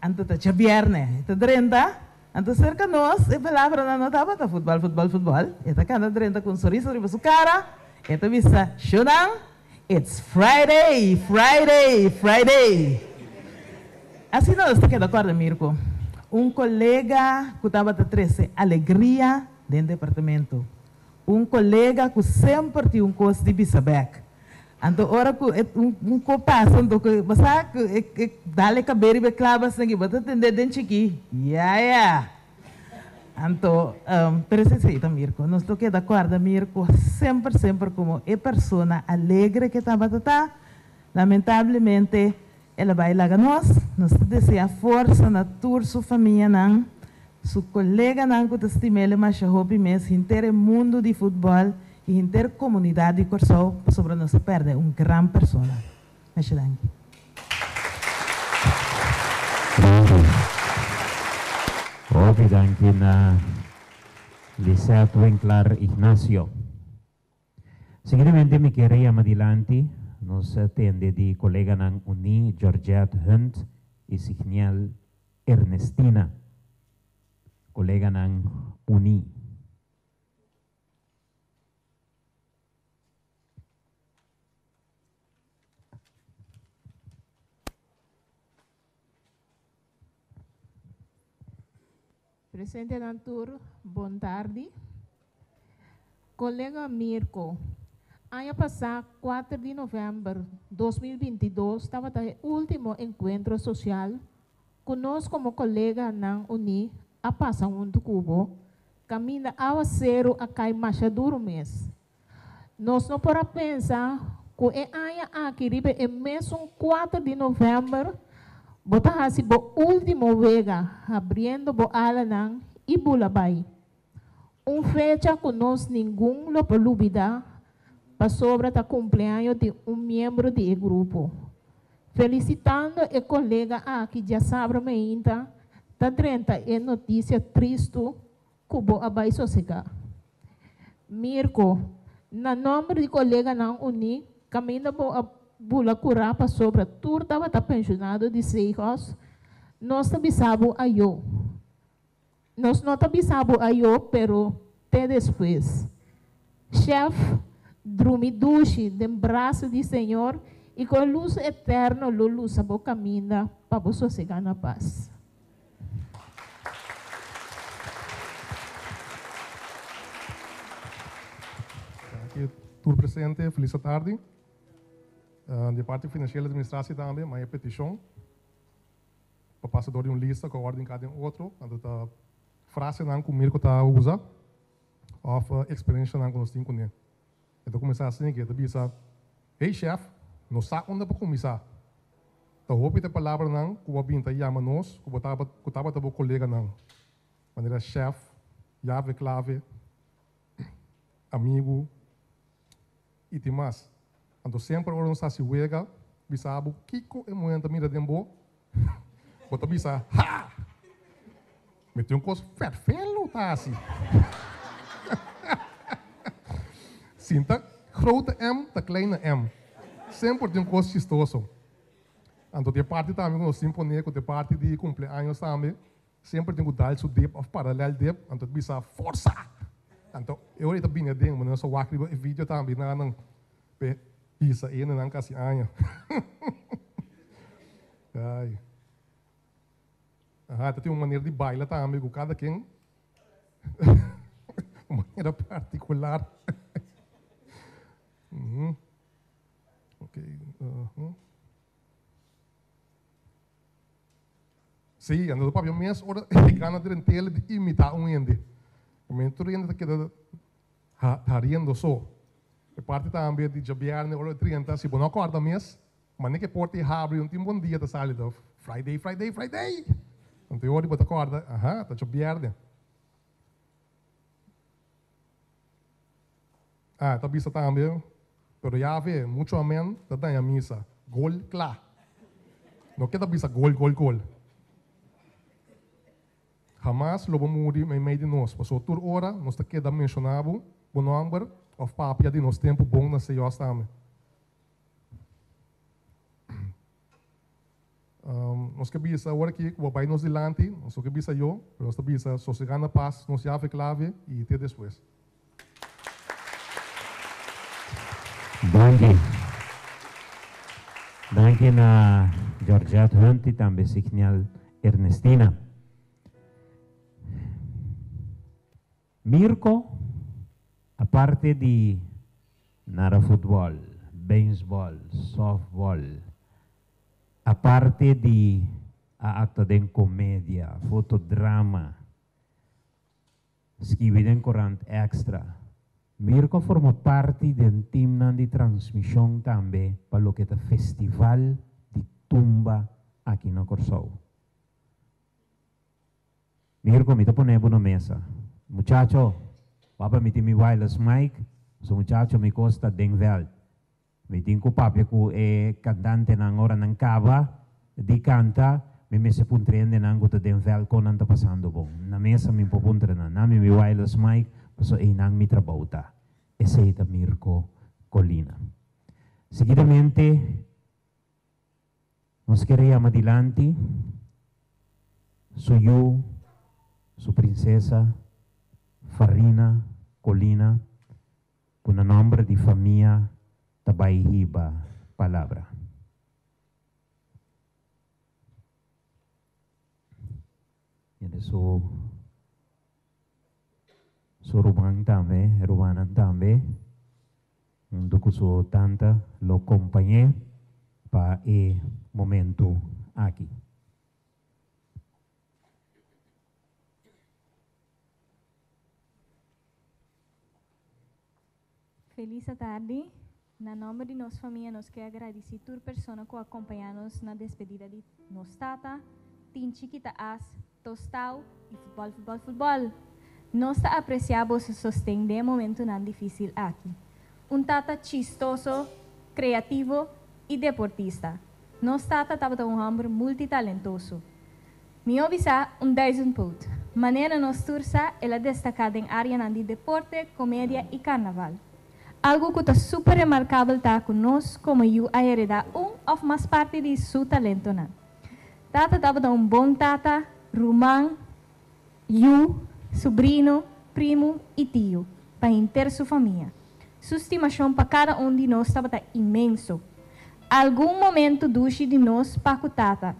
então está chabierne, está drenda, então cerca nós, e palavra não estava a futebol, futebol, futebol, esta cana drenda com um sorriso sobre sua cara, esta vista, showdown, it's Friday, Friday, Friday. Assim nós está de acordo, Mirko. Um colega que estava a 13, alegria, dentro do departamento. Um colega que sempre tinha um curso de bisabec. Então, ora que um, um copasso, então, que você que dá-lhe cabelo e clava assim, você atender dentro aqui. Yeah, yeah. Então, um, precisa Mirko. Nós estou de acordo, Mirko, sempre, sempre como é pessoa alegre que estava tá. Lamentavelmente, ela vai lá a nós. Nós desejamos força na tua sua família, não su colega nanco testimele mas hobby mes inteiro mundo de futebol e inteira comunidade corsou sobre não se perde um grande pessoa. Mas danke.
danke na Lisette Winkler Ignacio. Seguidamente mi quiere llamar adelante, nos atende di colega Uni, Georgette Hunt y Signal Ernestina, colega ng Uni.
Presidente Nantur, boa tarde. Colega Mirko, ano passado, 4 de novembro de 2022, estava o último encontro social. Conosco como colega na Uni, a passar um Cubo, caminha ao zero a cair machaduro mês. Nós não podemos pensar que é ano aqui, é mesmo 4 de novembro, Bota hasi bo último vega, abriendo bo ala nang ibulabay. Um fecha com nós ninguém lo polubida para sobra ta cumpleaños de um membro do grupo. Felicitando o colega aqui já sabe me inta, ta 30 é notícia triste cubo abai sossega. Mirko, na nome de colega não uni, caminha bo bula curapa sobre tur estava tá pensionado de seis nós também sabe a eu nós não também sabe a eu pero até depois chef drumi dushi de braço de Senhor e com luz eterna luz a boca caminha para você chegar na paz.
Tour presente, feliz tarde. Uh, de parte financeira da administração também, é petição para passador de uma lista com ordem cada um outro, quando tá frase não comigo tá usa, of uh, experiência não nós temos Ito começar assim que ito bisa, Ei, chef, onde eu vou começar. Tahopit a palavra nang kuwabinta yaman nos, kubatabat kutabat o colega não, Maneira chef, yave clave, amigo, e tem mais. Ando sempre oram se si wega, bisa abo kiko e moenta mira dembo. Bota dizer, ha! Meteu um coço, ferfelo, tá assim. Sinta, grote M, de kleine M. Sempre tem um coisa chistoso. Ando de parte também, no simponeco, de parte de cumpleaños também, sempre tem o dar su dip, of paralel dip, ando bisa força. Então, eu vinha dentro, mas eu só wakri vídeo também, na não, Isa, ina nang kasi anya. Ai. Ah, tem uma maneira de baila tá, amigo, cada quem uma maneira particular. Uhum. Ok. Uhum. Sí, andando para minhas ele gana durante ele de imitar um ende. O mentor ende queda riendo só. E parte também de jabiar ne hora 30, se não acorda minhas, mas é que porte abre um tempo bom dia da salida. Friday, Friday, Friday. Então tem hora de acorda, aham, tá jabiar. Ah, tá bisa também. Pero já vê, muito amém, tá dando a missa. Gol, claro. Não quer bisa gol, gol, gol. Jamás lo vamos a meio meio de nós. Passou tur hora, nós está queda mencionado, bom número, of papia de nos tempo bom na Senhor também. Um, nós que bisa agora aqui, o vai nos delante, nós que bisa eu, nós que bisa sossegando a paz, nós já clave e até depois.
Bangi. Danke na eh, Georgiat Hönti, tan besignal Ernestina. Mirko, a parte di Nara Football, Baseball, Softball, a parte di Aactaden Commedia, Fotodrama, scrivi in corrente Extra, Mirko formó parte del team di transmisión también para lo che es el Festival di Tumba aquí en Corsou. Mirko mi pone una mesa. Muchacho, papá mi tiene mi wireless mic, su muchacho mi costa denvel. Mi tiene un papá che è cantante en ahora en Cava, di canta, mi mese puntrende en angolo denvel con anda pasando bon. Na mesa me pupuntrena, na mi wireless mic, so e nang mi trabauta. Eseita Mirko Colina. Seguidamente, nos queremos adelante, suyo, su princesa, Farina Colina, con el nombre de familia Tabaihiba Palabra. So so rumang tambe, rumanan tambe, un so tanta lo acompañé para el momento aquí.
Feliz tarde. Na nome de nossa família, nós queremos agradecer toda pessoa que acompanha-nos na despedida de nossa tata, Tim Chiquita As, Tostal e Futebol, Futebol, Futebol. Nós apreciamos o sostém de momento não difícil aqui. Um tata chistoso, criativo e deportista. Nosso tata um homem multitalentoso. Me obisa um 10 ponto. Maneira nos tursa, ela destacada em área de deporte, comédia e carnaval. Algo que está super remarcável está conosco como eu a heredar um ou mais parte de seu talento. Tata estava um bom tata, rumão, eu, sobrinho, primo e tio, para inteira sua família. Sua estimação para cada um de nós estava imenso. Algum momento duche de nós para o tata.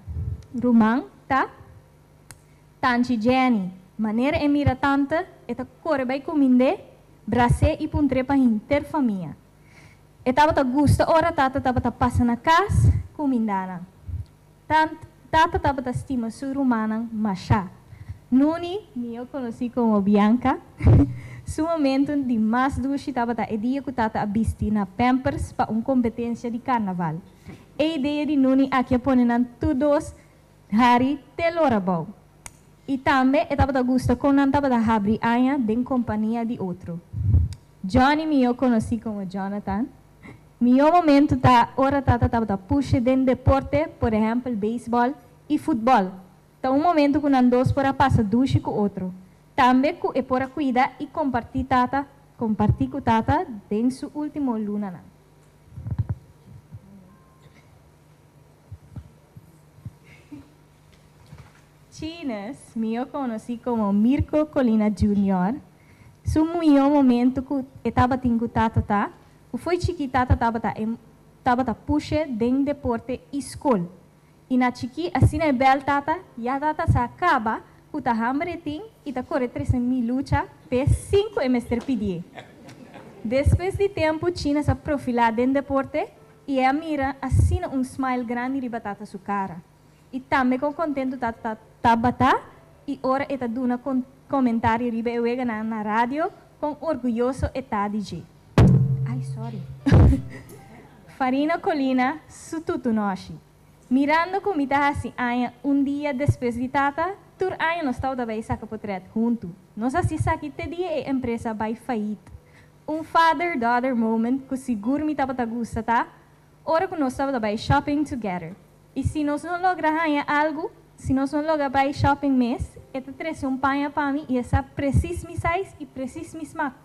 Rumão, tá? Tanti Jenny, maneira é mira tanta, e tá corre bem cominde, brase e puntre para inter família. E tava ta gusto, ora tata tava ta passa na casa, comindana. Tata tava ta estima su rumana, machá. Nuni, eu conheci como Bianca, su momento de mais duche tava ta edia que tata abisti na Pampers para uma competência de carnaval. A ideia de Nuni aqui ponen todos hari telorabau. E também estava da gusto com não estava da abrir anha de companhia de outro. Johnny me eu conheci como Jonathan. Meu momento tá ora tá estava da de deporte, por exemplo, beisebol e futebol. Tá então, um momento que não andos por a passa duche com outro. Também que é por a cuida e compartir tata, compartir com tata, denso último luna. Chinas, me eu conheci como Mirko Colina Jr. Su um momento que estava tingu tata tá, foi chiquitata tava tá, tava tá puxe den deporte escola inachiki asina bel tata yatata sakaba uta hamretin ita corretrice mi lucha p5 mester pidi. Depois de tempo, China se profilar dentro do deporte e a mira assina um smile grande e batata sua cara. E também com contento tata tabata e ora eta duna con comentário ribe na, na rádio com orgulhoso etadigi. Ai, sorry. Farina Colina, Sututunoshi. Mirando como assim, um dia depois de tata, tur aia nós estava bem saca potret junto. Nós assim saque te dia a empresa vai falir. Um father-daughter moment que seguro me estava gusta, tá? Ora que nós estava bem shopping together. E se nós não logramos algo, se nós não logra para shopping mês, esta traz um panha para mim e essa precisa me size e precisa me smack.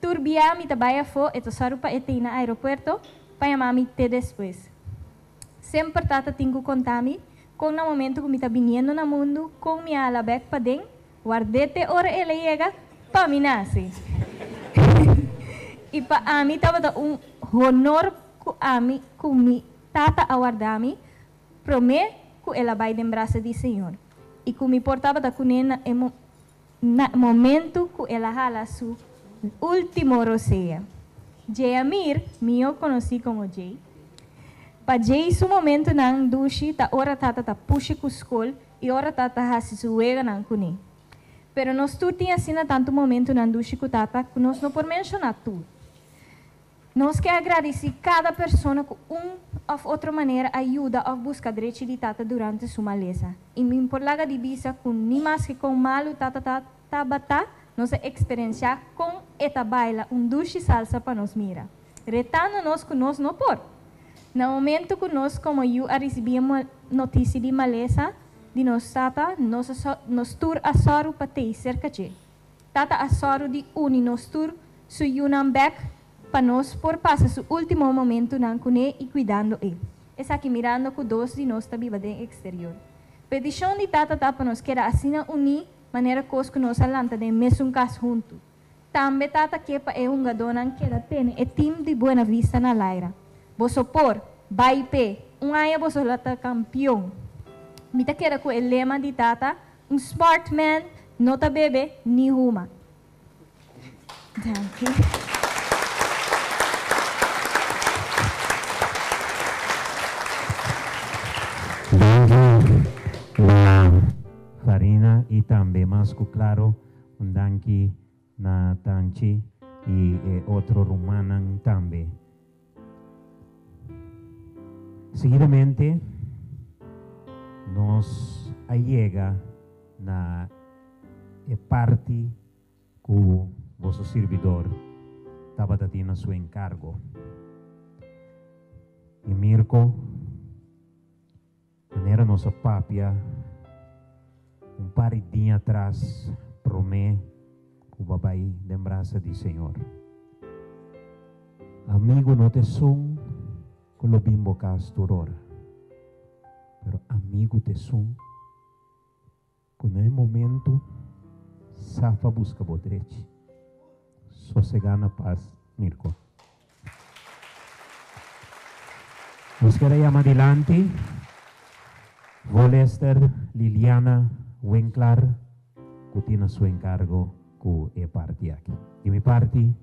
Turbia me trabalha fo, eto saru para ete na aeroporto, para mami te depois. Sempre tata tenho contami, com no momento que me está vindo no mundo, com minha alabek para dentro, guardete ora ele chega, para mim nasce. e para mim estava um honor com a mim, com mi tata aguardami, prometo que ela vai lembrar-se do Senhor. E que me portava da cunena no momento que ela hala su último roceia. Jayamir, meu conheci como Jay. Para Jay, su momento nang dushi, ta ora tata ta pushi ku skol, e ora tata hasi suega nang kuni. Pero nós tu tinha sina tanto momento nang dushi ku tata, que nós não por mencionar tudo. Nós queremos agradecer cada pessoa que um ou outra maneira ajuda a buscar direito de tata durante sua maleza. E me importa de visa com nem mais que com malo tata tata tabata, nossa experiência com esta baila um duche salsa para nos mira. Retando nós que nós não por. No momento que nós como eu recebemos notícia de maleza, de nós tata, nós, nós tur a soro para ter cerca de. Tata a soro de uni nós tur su yunam back para nós por passar su último momento nan cune e cuidando ele. Essa aqui mirando que dois de nós viva de exterior. Petição de tata tá para nós que era assim uni maneira cos que nós alanta de mesmo caso junto. Também tata que pa é um gadona que era tem e time de Buena Vista na Laira. Bosopor, Baipe, um aya bosolata campeão. Mita com o lema de tata, um sportman, nota bebe, ni huma. Thank you.
Farina e também que claro um danki na tanchi e eh, outro rumanan também. Seguidamente, nos allega na parte que o vosso servidor estava tendo seu encargo. E Mirko, maneira nossa papia, um par de dias atrás, promê o babai lembrança de Senhor. Amigo, não te sum com o bimbo castoror, pero amigo te sum que no momento safa busca bodrete, sossegar na paz, Mirko. Ir adelante. Volester Liliana Winklar, que tiene su encargo que é parte aqui. De minha parte,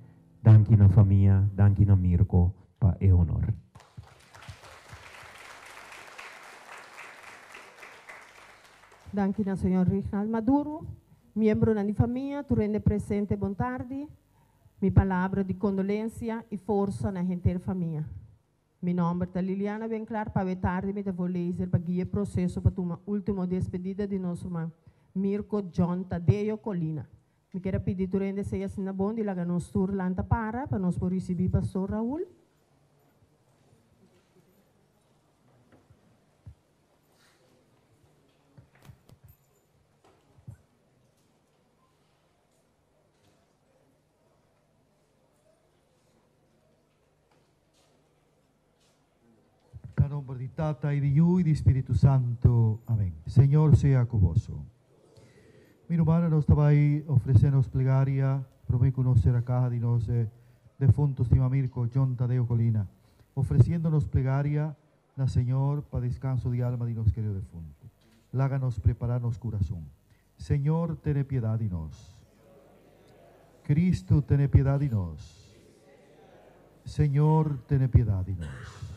danke na família, danke na Mirko, para e honor.
Danke na senhor Reginald Maduro, membro da minha família, tu rende presente bom tarde. Minha palavra de condolência e força na inteira família. Meu nome é Liliana Benclar, para tarde me vou ler para guiar processo para uma última despedida de nosso irmão Mirko John Tadeo Colina. Me quero pedir tu rende seja assim na bom de lá nos tour lanta para para por receber pastor Raul.
De Tata y de Yu y de Espíritu Santo. Amén. Señor sea con vos. Mi hermana nos estaba ahí ofreciendo plegaria, promí conocer a caja de nos eh, defuntos de Mirko John Tadeo Colina, ofreciéndonos plegaria na Señor para descanso de alma de nos querido defunto. Láganos prepararnos corazón. Señor, ten piedad de nos. Cristo, ten piedad de nos. Señor, ten piedad de nos.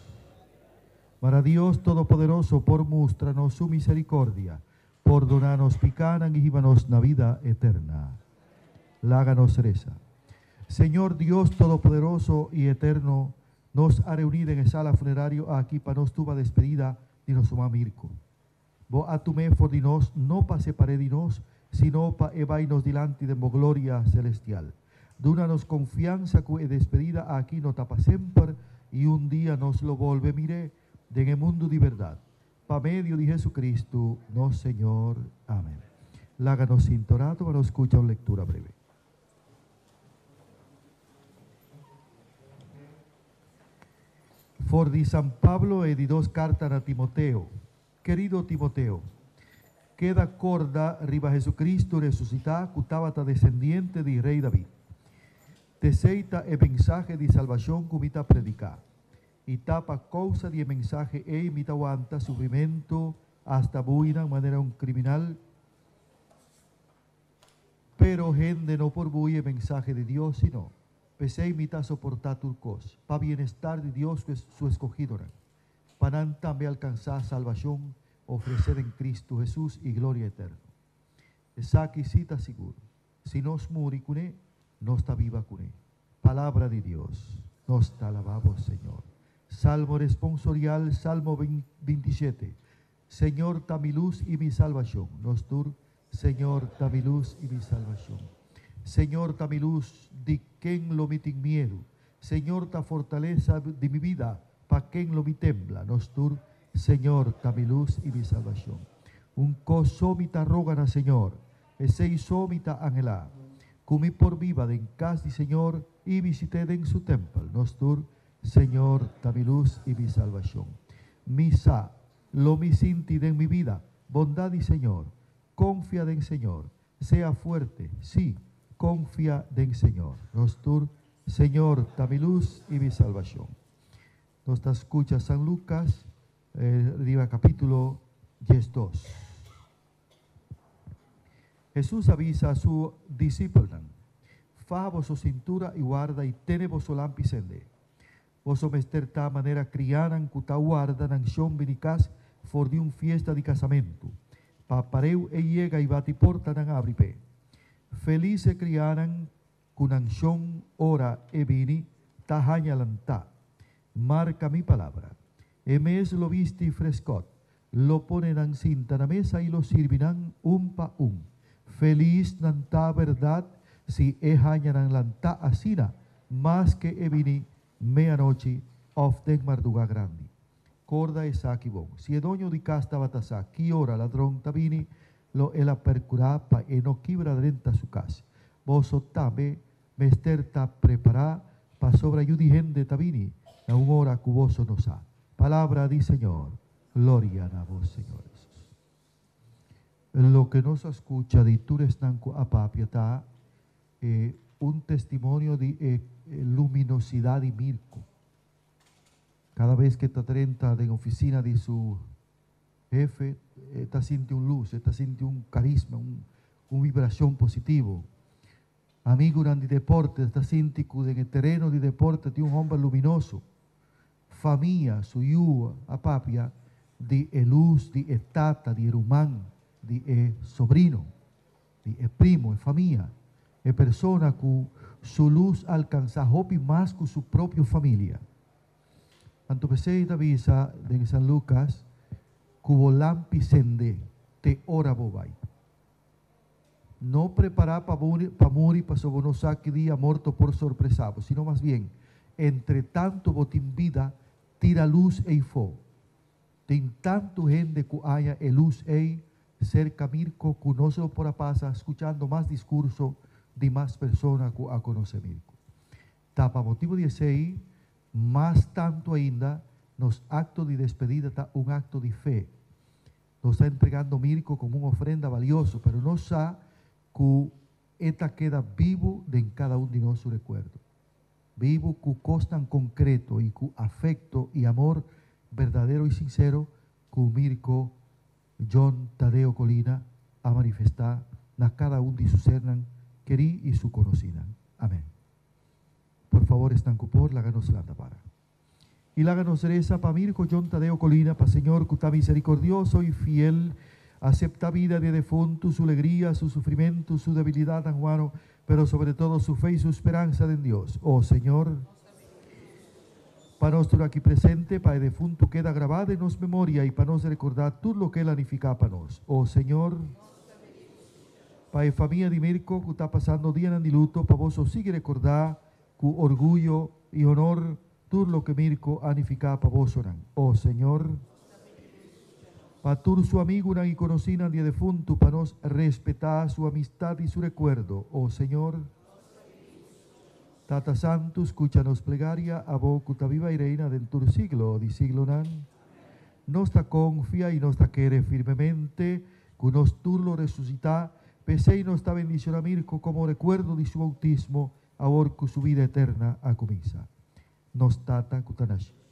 Para Dios Todopoderoso, por muéstranos su misericordia, por donarnos picaran y líbanos la vida eterna. Láganos reza. Señor Dios Todopoderoso y Eterno, nos ha reunido en el sala funerario aquí para nos tuva despedida de nuestro mamá Mirko. Vos a tu for de nos, no pa separé de nos, sino pa evainos delante de mo gloria celestial. Dúnanos confianza que es despedida aquí no tapa siempre y un día nos lo volve mire en el mundo de verdad. Pa medio de Jesucristo, no Señor. Amén. Láganos sintorato para escuchar una lectura breve. For di San Pablo e di dos cartas a Timoteo. Querido Timoteo, queda corda riba Jesucristo resucitá, cutábata descendiente de rey David. Teseita e mensaje de salvación cumita predicar. Y tapa causa de mensaje e imita aguanta sufrimiento hasta buena manera un criminal. Pero gente no por buy el mensaje de Dios, sino pese imita soportar turcos, pa bienestar de Dios que su escogido, para también alcanzar salvación, ofrecer en Cristo Jesús y gloria eterna. Esa aquí cita seguro, si nos muri con él, no está viva él. Palabra de Dios, nos te alabamos Señor. Salmo responsorial, Salmo 27. Señor, ta mi luz y mi salvación. Nos tur, Señor, ta mi luz y mi salvación. Señor, ta mi luz, di quien lo en miedo. Señor, ta fortaleza de mi vida, pa quien lo mi tembla, nostur, Señor, ta mi luz y mi salvación. Un coso mi ta rogana, Señor, e sei somita angelá, cumi por viva den casti, Señor, y visité en su templo, nostur, Señor, ta mi luz y mi salvación. Misa, lo mi sinti de mi vida, bondad y Señor, confía en Señor, sea fuerte, sí, confía en Señor. Nostur, Señor, ta mi luz y mi salvación. Nos escucha San Lucas, eh, capítulo 12. Jesús avisa a su discípulo, fa vosso cintura y guarda y tene vosso lampi sende. Vosso mester ta manera crianan cuta guarda nan shon vinicas for di un fiesta di casamento. Pa pareu e llega y bati porta nan abripe. Felice crianan kunan shon ora e vini ta lanta. Marca mi palabra. E mes lo visti frescot. Lo ponen cinta na mesa y lo sirvinan un pa un. Feliz nanta verdad si e hañanan lanta asina, más que e vini meanoche often marduga grandi. Corda e saki bon. Si edonio di casta batasa, ki ora ladrón tabini, lo ela percurapa e no quibra drenta su casa. Vos ottame, mester ta prepara, pa sobra gente tabini, a un hora cuboso nos ha. Palabra di Señor, gloria a vos, Señor Jesús. Lo que nos escucha di tu restanco a papiata, eh, un testimonio de eh, luminosidad y mirco. Cada vez que está 30 en oficina de su jefe, está sintiendo un luz, está sintiendo un carisma, un, una vibración positivo. Amigo de deporte, está sintiendo en el terreno de deporte de un hombre luminoso. Familia, su yuva, a papia, de luz, de tata, de hermano, de sobrino, de primo, de familia é persona que su luz alcanza hopi más que su propia familia. Anto da visa de San Lucas, cubo lampi sende te ora bobai. No preparar para morir, para saque día muerto por sorpresado, sino más bien, entre tanto botín vida, tira luz e fo. Tem tanto gente que haya el luz e cerca mirco, que no por pasa, escuchando más discurso, de más personas a conocer Mirko. Tapa motivo 16, más tanto ainda, nos acto de despedida está un acto de fe. Nos está entregando Mirko como una ofrenda valioso, pero no sabe que esta queda vivo en cada uno de nosotros recuerdo. Vivo que costan concreto y con afecto y amor verdadero y sincero que Mirko John Tadeo Colina a manifestar a cada uno de sus hermanos querí y su conocida. Amén. Por favor, están cupor, láganos la para. Y láganos reza pa Mirko John Tadeo Colina, pa Señor, que misericordioso y fiel, acepta vida de defunto, su alegría, su sufrimiento, su debilidad tan guano, pero sobre todo su fe y su esperanza en Dios. Oh Señor, para nosotros aquí presente, para el defunto queda grabado en nos memoria y para nos recordar todo lo que él anifica para nos. Oh Señor, la familia de Mirko que está pasando día de luto, para vos sigue recordar con orgullo y honor todo lo que Mirko anificado para vos Oh Señor, para todos su amigo y conocida día defunto, para nos respetar su amistad y su recuerdo. Oh Señor, Tata Santo, escúchanos plegaria, a vos que viva y reina dentro siglo, de siglo nan. Nos confía y nos quiere firmemente, que nos tú lo resucitar Pesei esta bendición a Mirko como recuerdo de su bautismo, ahora su vida eterna a comienza. Nos tata kutanashi.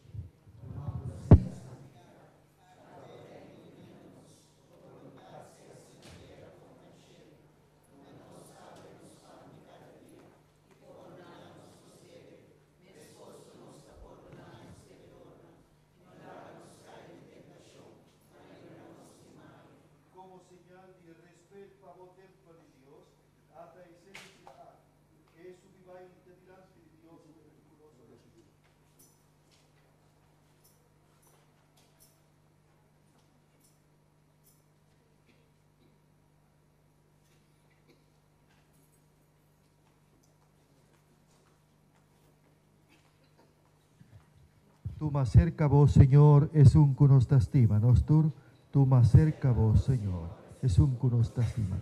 Más cerca vos, Señor, es un que nos estima. Nostur, tu más cerca vos, Señor, es un que nos estima.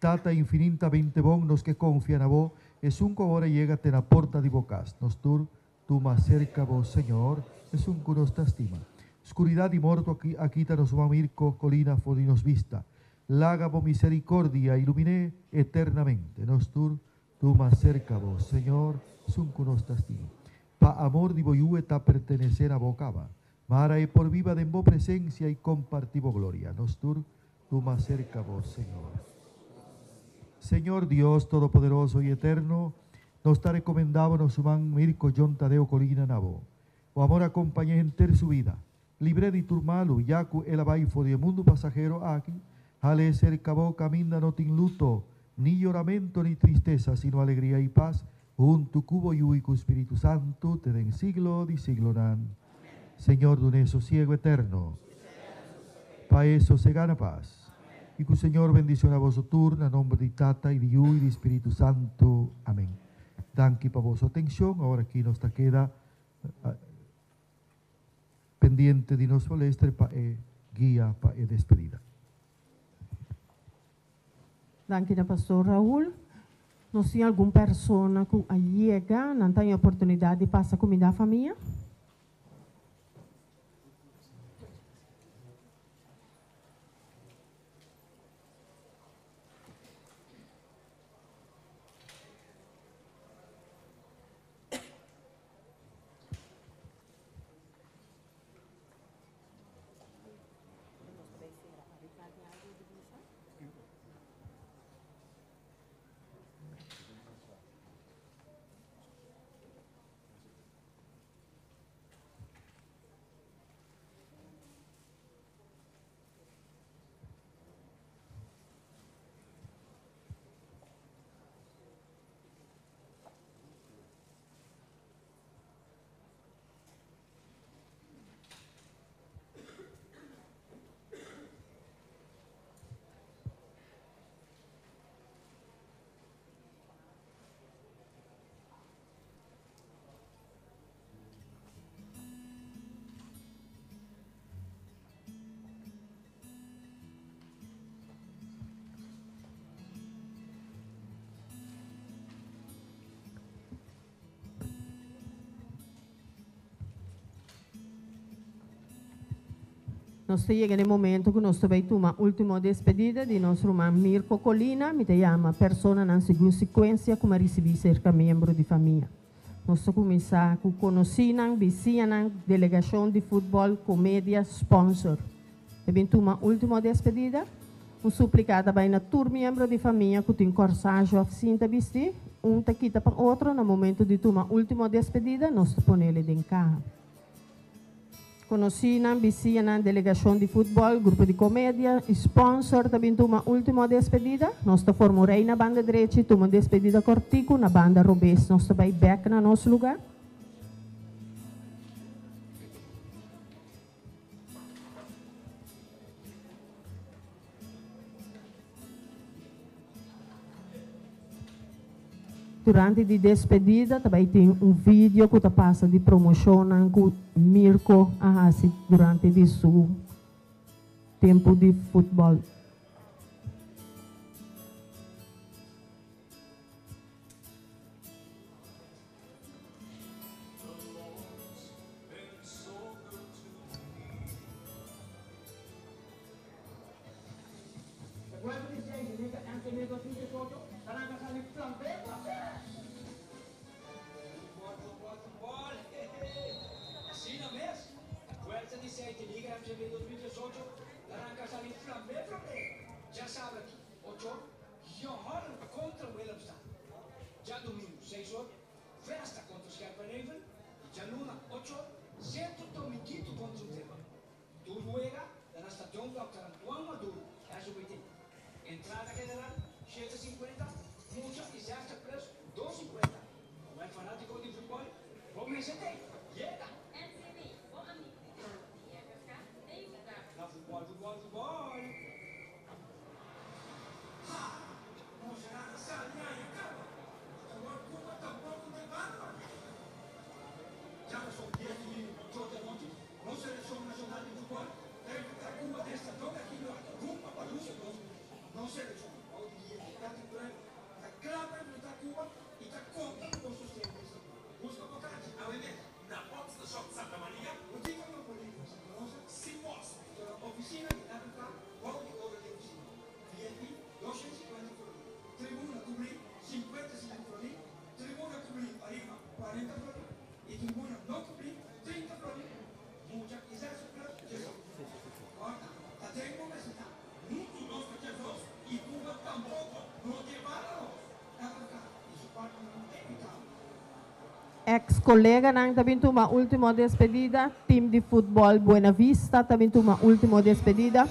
Tata infinitamente bon nos que confían a vos, es un ahora llega a la porta de bocas. Nostur, tu más cerca vos, Señor, es un que nos estima. Oscuridad y morto aquí, aquí nos va mirco, colina fodinos vista. Lágabo misericordia, ilumine eternamente. Nostur, tu más cerca vos, Señor, es un que nos estima. Pa amor di voyú eta pertenecer a bocaba. Mara y por viva de vos presencia y compartivo gloria. Nostur, tu más cerca vos, Señor. Señor Dios Todopoderoso y Eterno, nos está recomendado nos man Mirko John Tadeo Colina Nabo. O amor acompañe enter su vida. Libre de turmalu, yaku el abaifo de mundo pasajero aquí. Jale ser cabo caminda no tin luto, ni lloramento ni tristeza, sino alegría y paz. Junto cubo y Espíritu Santo, te den siglo di siglo nan. Señor Duneso ciego eterno, pa eso se gana paz. Y que Señor bendición a vos turna, en nombre de Tata y de Yu y de Espíritu Santo. Amén. Danke para vos atención. Ahora aquí nos queda uh, pendiente de nos molestar para eh, guía para eh, despedida.
Danke pastor Raul. Nós tem alguma pessoa que chega, não tem oportunidade de passar comida à família? nostro jegene momento con nostro baituma ultimo despedida di nostro man Mirko Colina, mi chiama persona non segura sequenza come ricevi cerca membro di famiglia. Nostro commissar con conoscinan, vicinanan, delegazione di football, commedia, sponsor. E bintuma ultimo despedida, un supplicata by natur membro di famiglia con un corsaggio a sinta bisti, un taquita per altro nel momento di tuma ultimo despedida, nostro ponele d'incarico. Conocí en BC en la delegación de fútbol, grupo de comedia, sponsor también tuvo última despedida. Nuestra Formula una banda derecha, una despedita cortico, una banda robes, nuestro buyback nel nostro luogo. Durante a despedida, também tem um vídeo que passa de promoção com Mirko durante o seu tempo de futebol. ex-colega também tu uma última despedida, time de futebol Buena Vista também uma última despedida.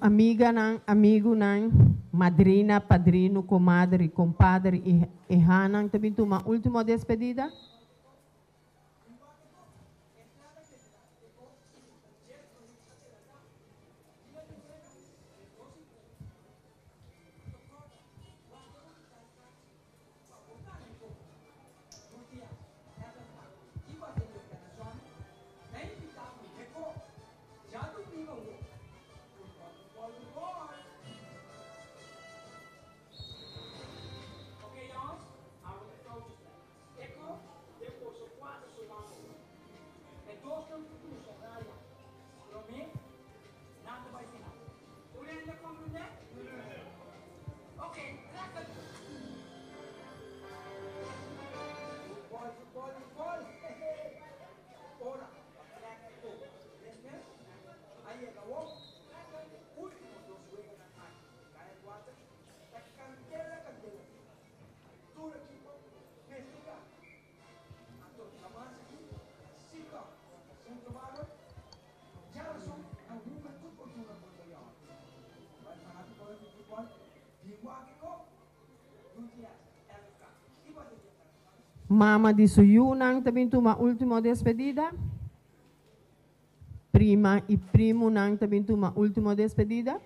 Amiga, nan, amigo, nan, madrina, padrino, comadre, compadre e, e Hanan, também uma última despedida. Mama di Suyunang, também uma última despedida. Prima e primo nang também uma última despedida.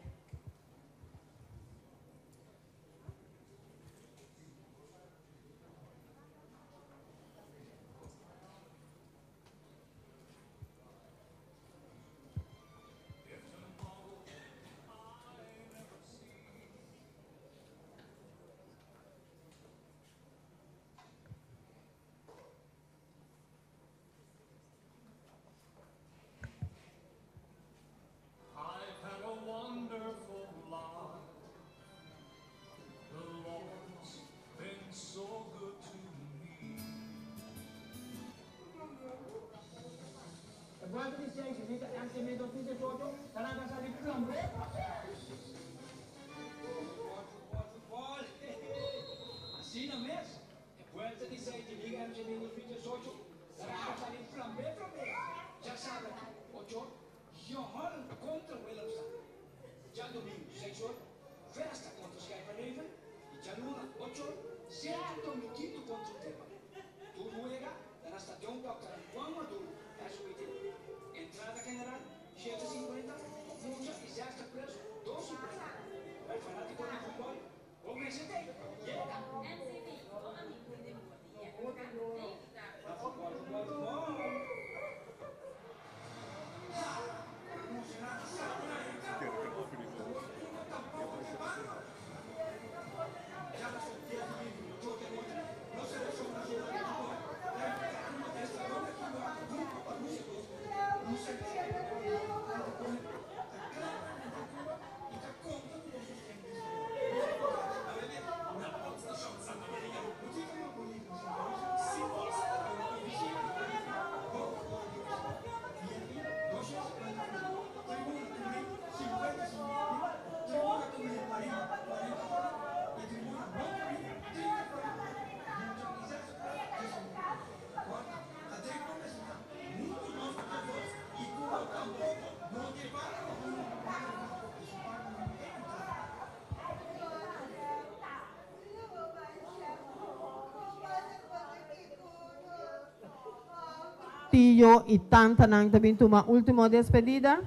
Tio e tanta nang também uma última despedida.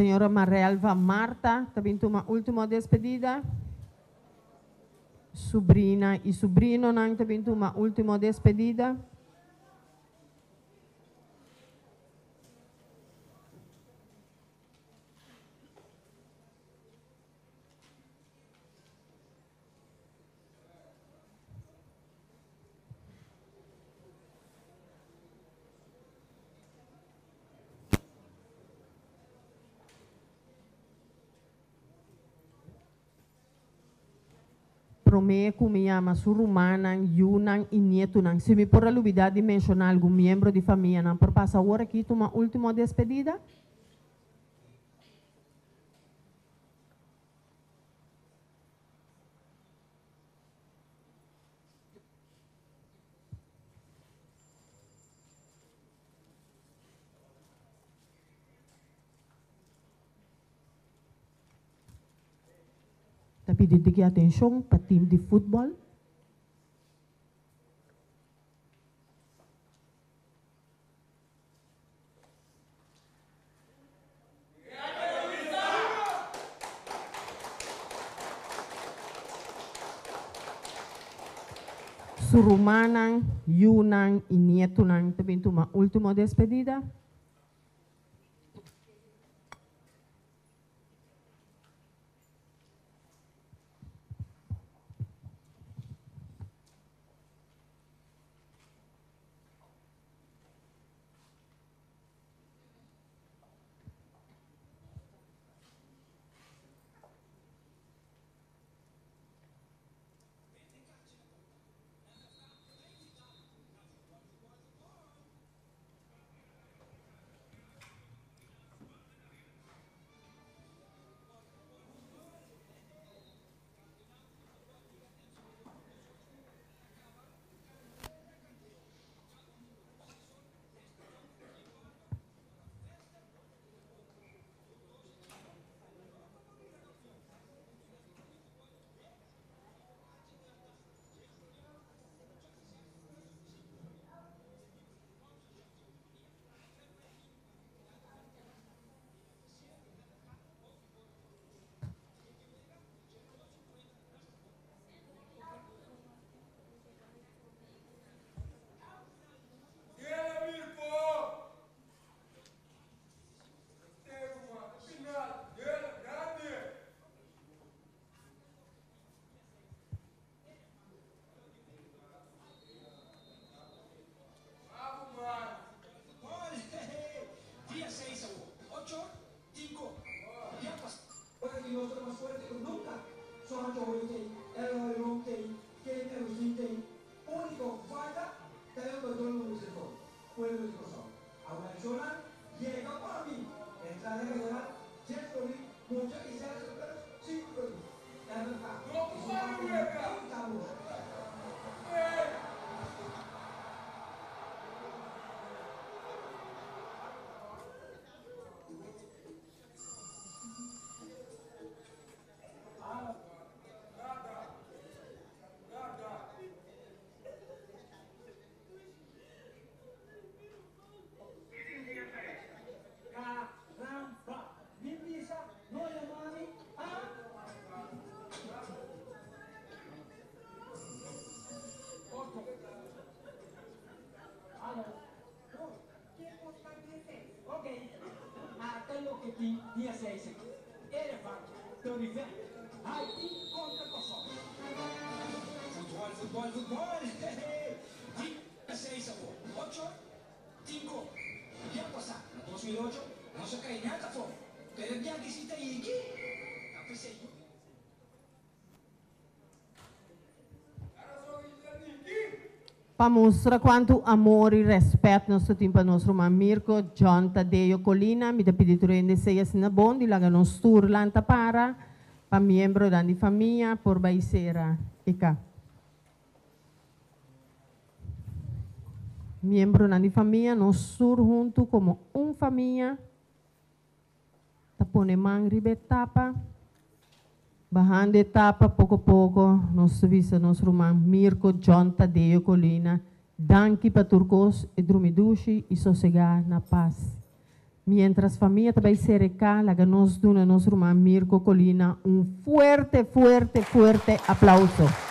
señora Marrelva Marta, também toma última despedida. Sobrina e sobrino também toma última despedida. Borromé, Kumiama, Surumanan, Yunan e Nietunan. Se me por a de mencionar algum membro de família, não por passar agora aqui, uma última despedida. pediddeki atenção para time de futebol. Surumanang, Yunang y Nietunang, também uma última despedida.
Para
mostrar quanto amor e respeito nós temos para nosso irmão Mirko, John Tadeo Colina, me pedi tu rende seja assim na bom, de lá nos tour lanta para, para membro da família, por baixera, e cá. Membro da família, nós tour junto como uma família, tapone man ribetapa, Bahando etapa, pouco a pouco, nós subimos nosso irmão Mirko John Tadeo Colina, danke para turcos e drumidushi e sossegar na paz. Mientras família também se cá, laga nós duna nosso irmão Mirko Colina um fuerte, fuerte, fuerte aplauso.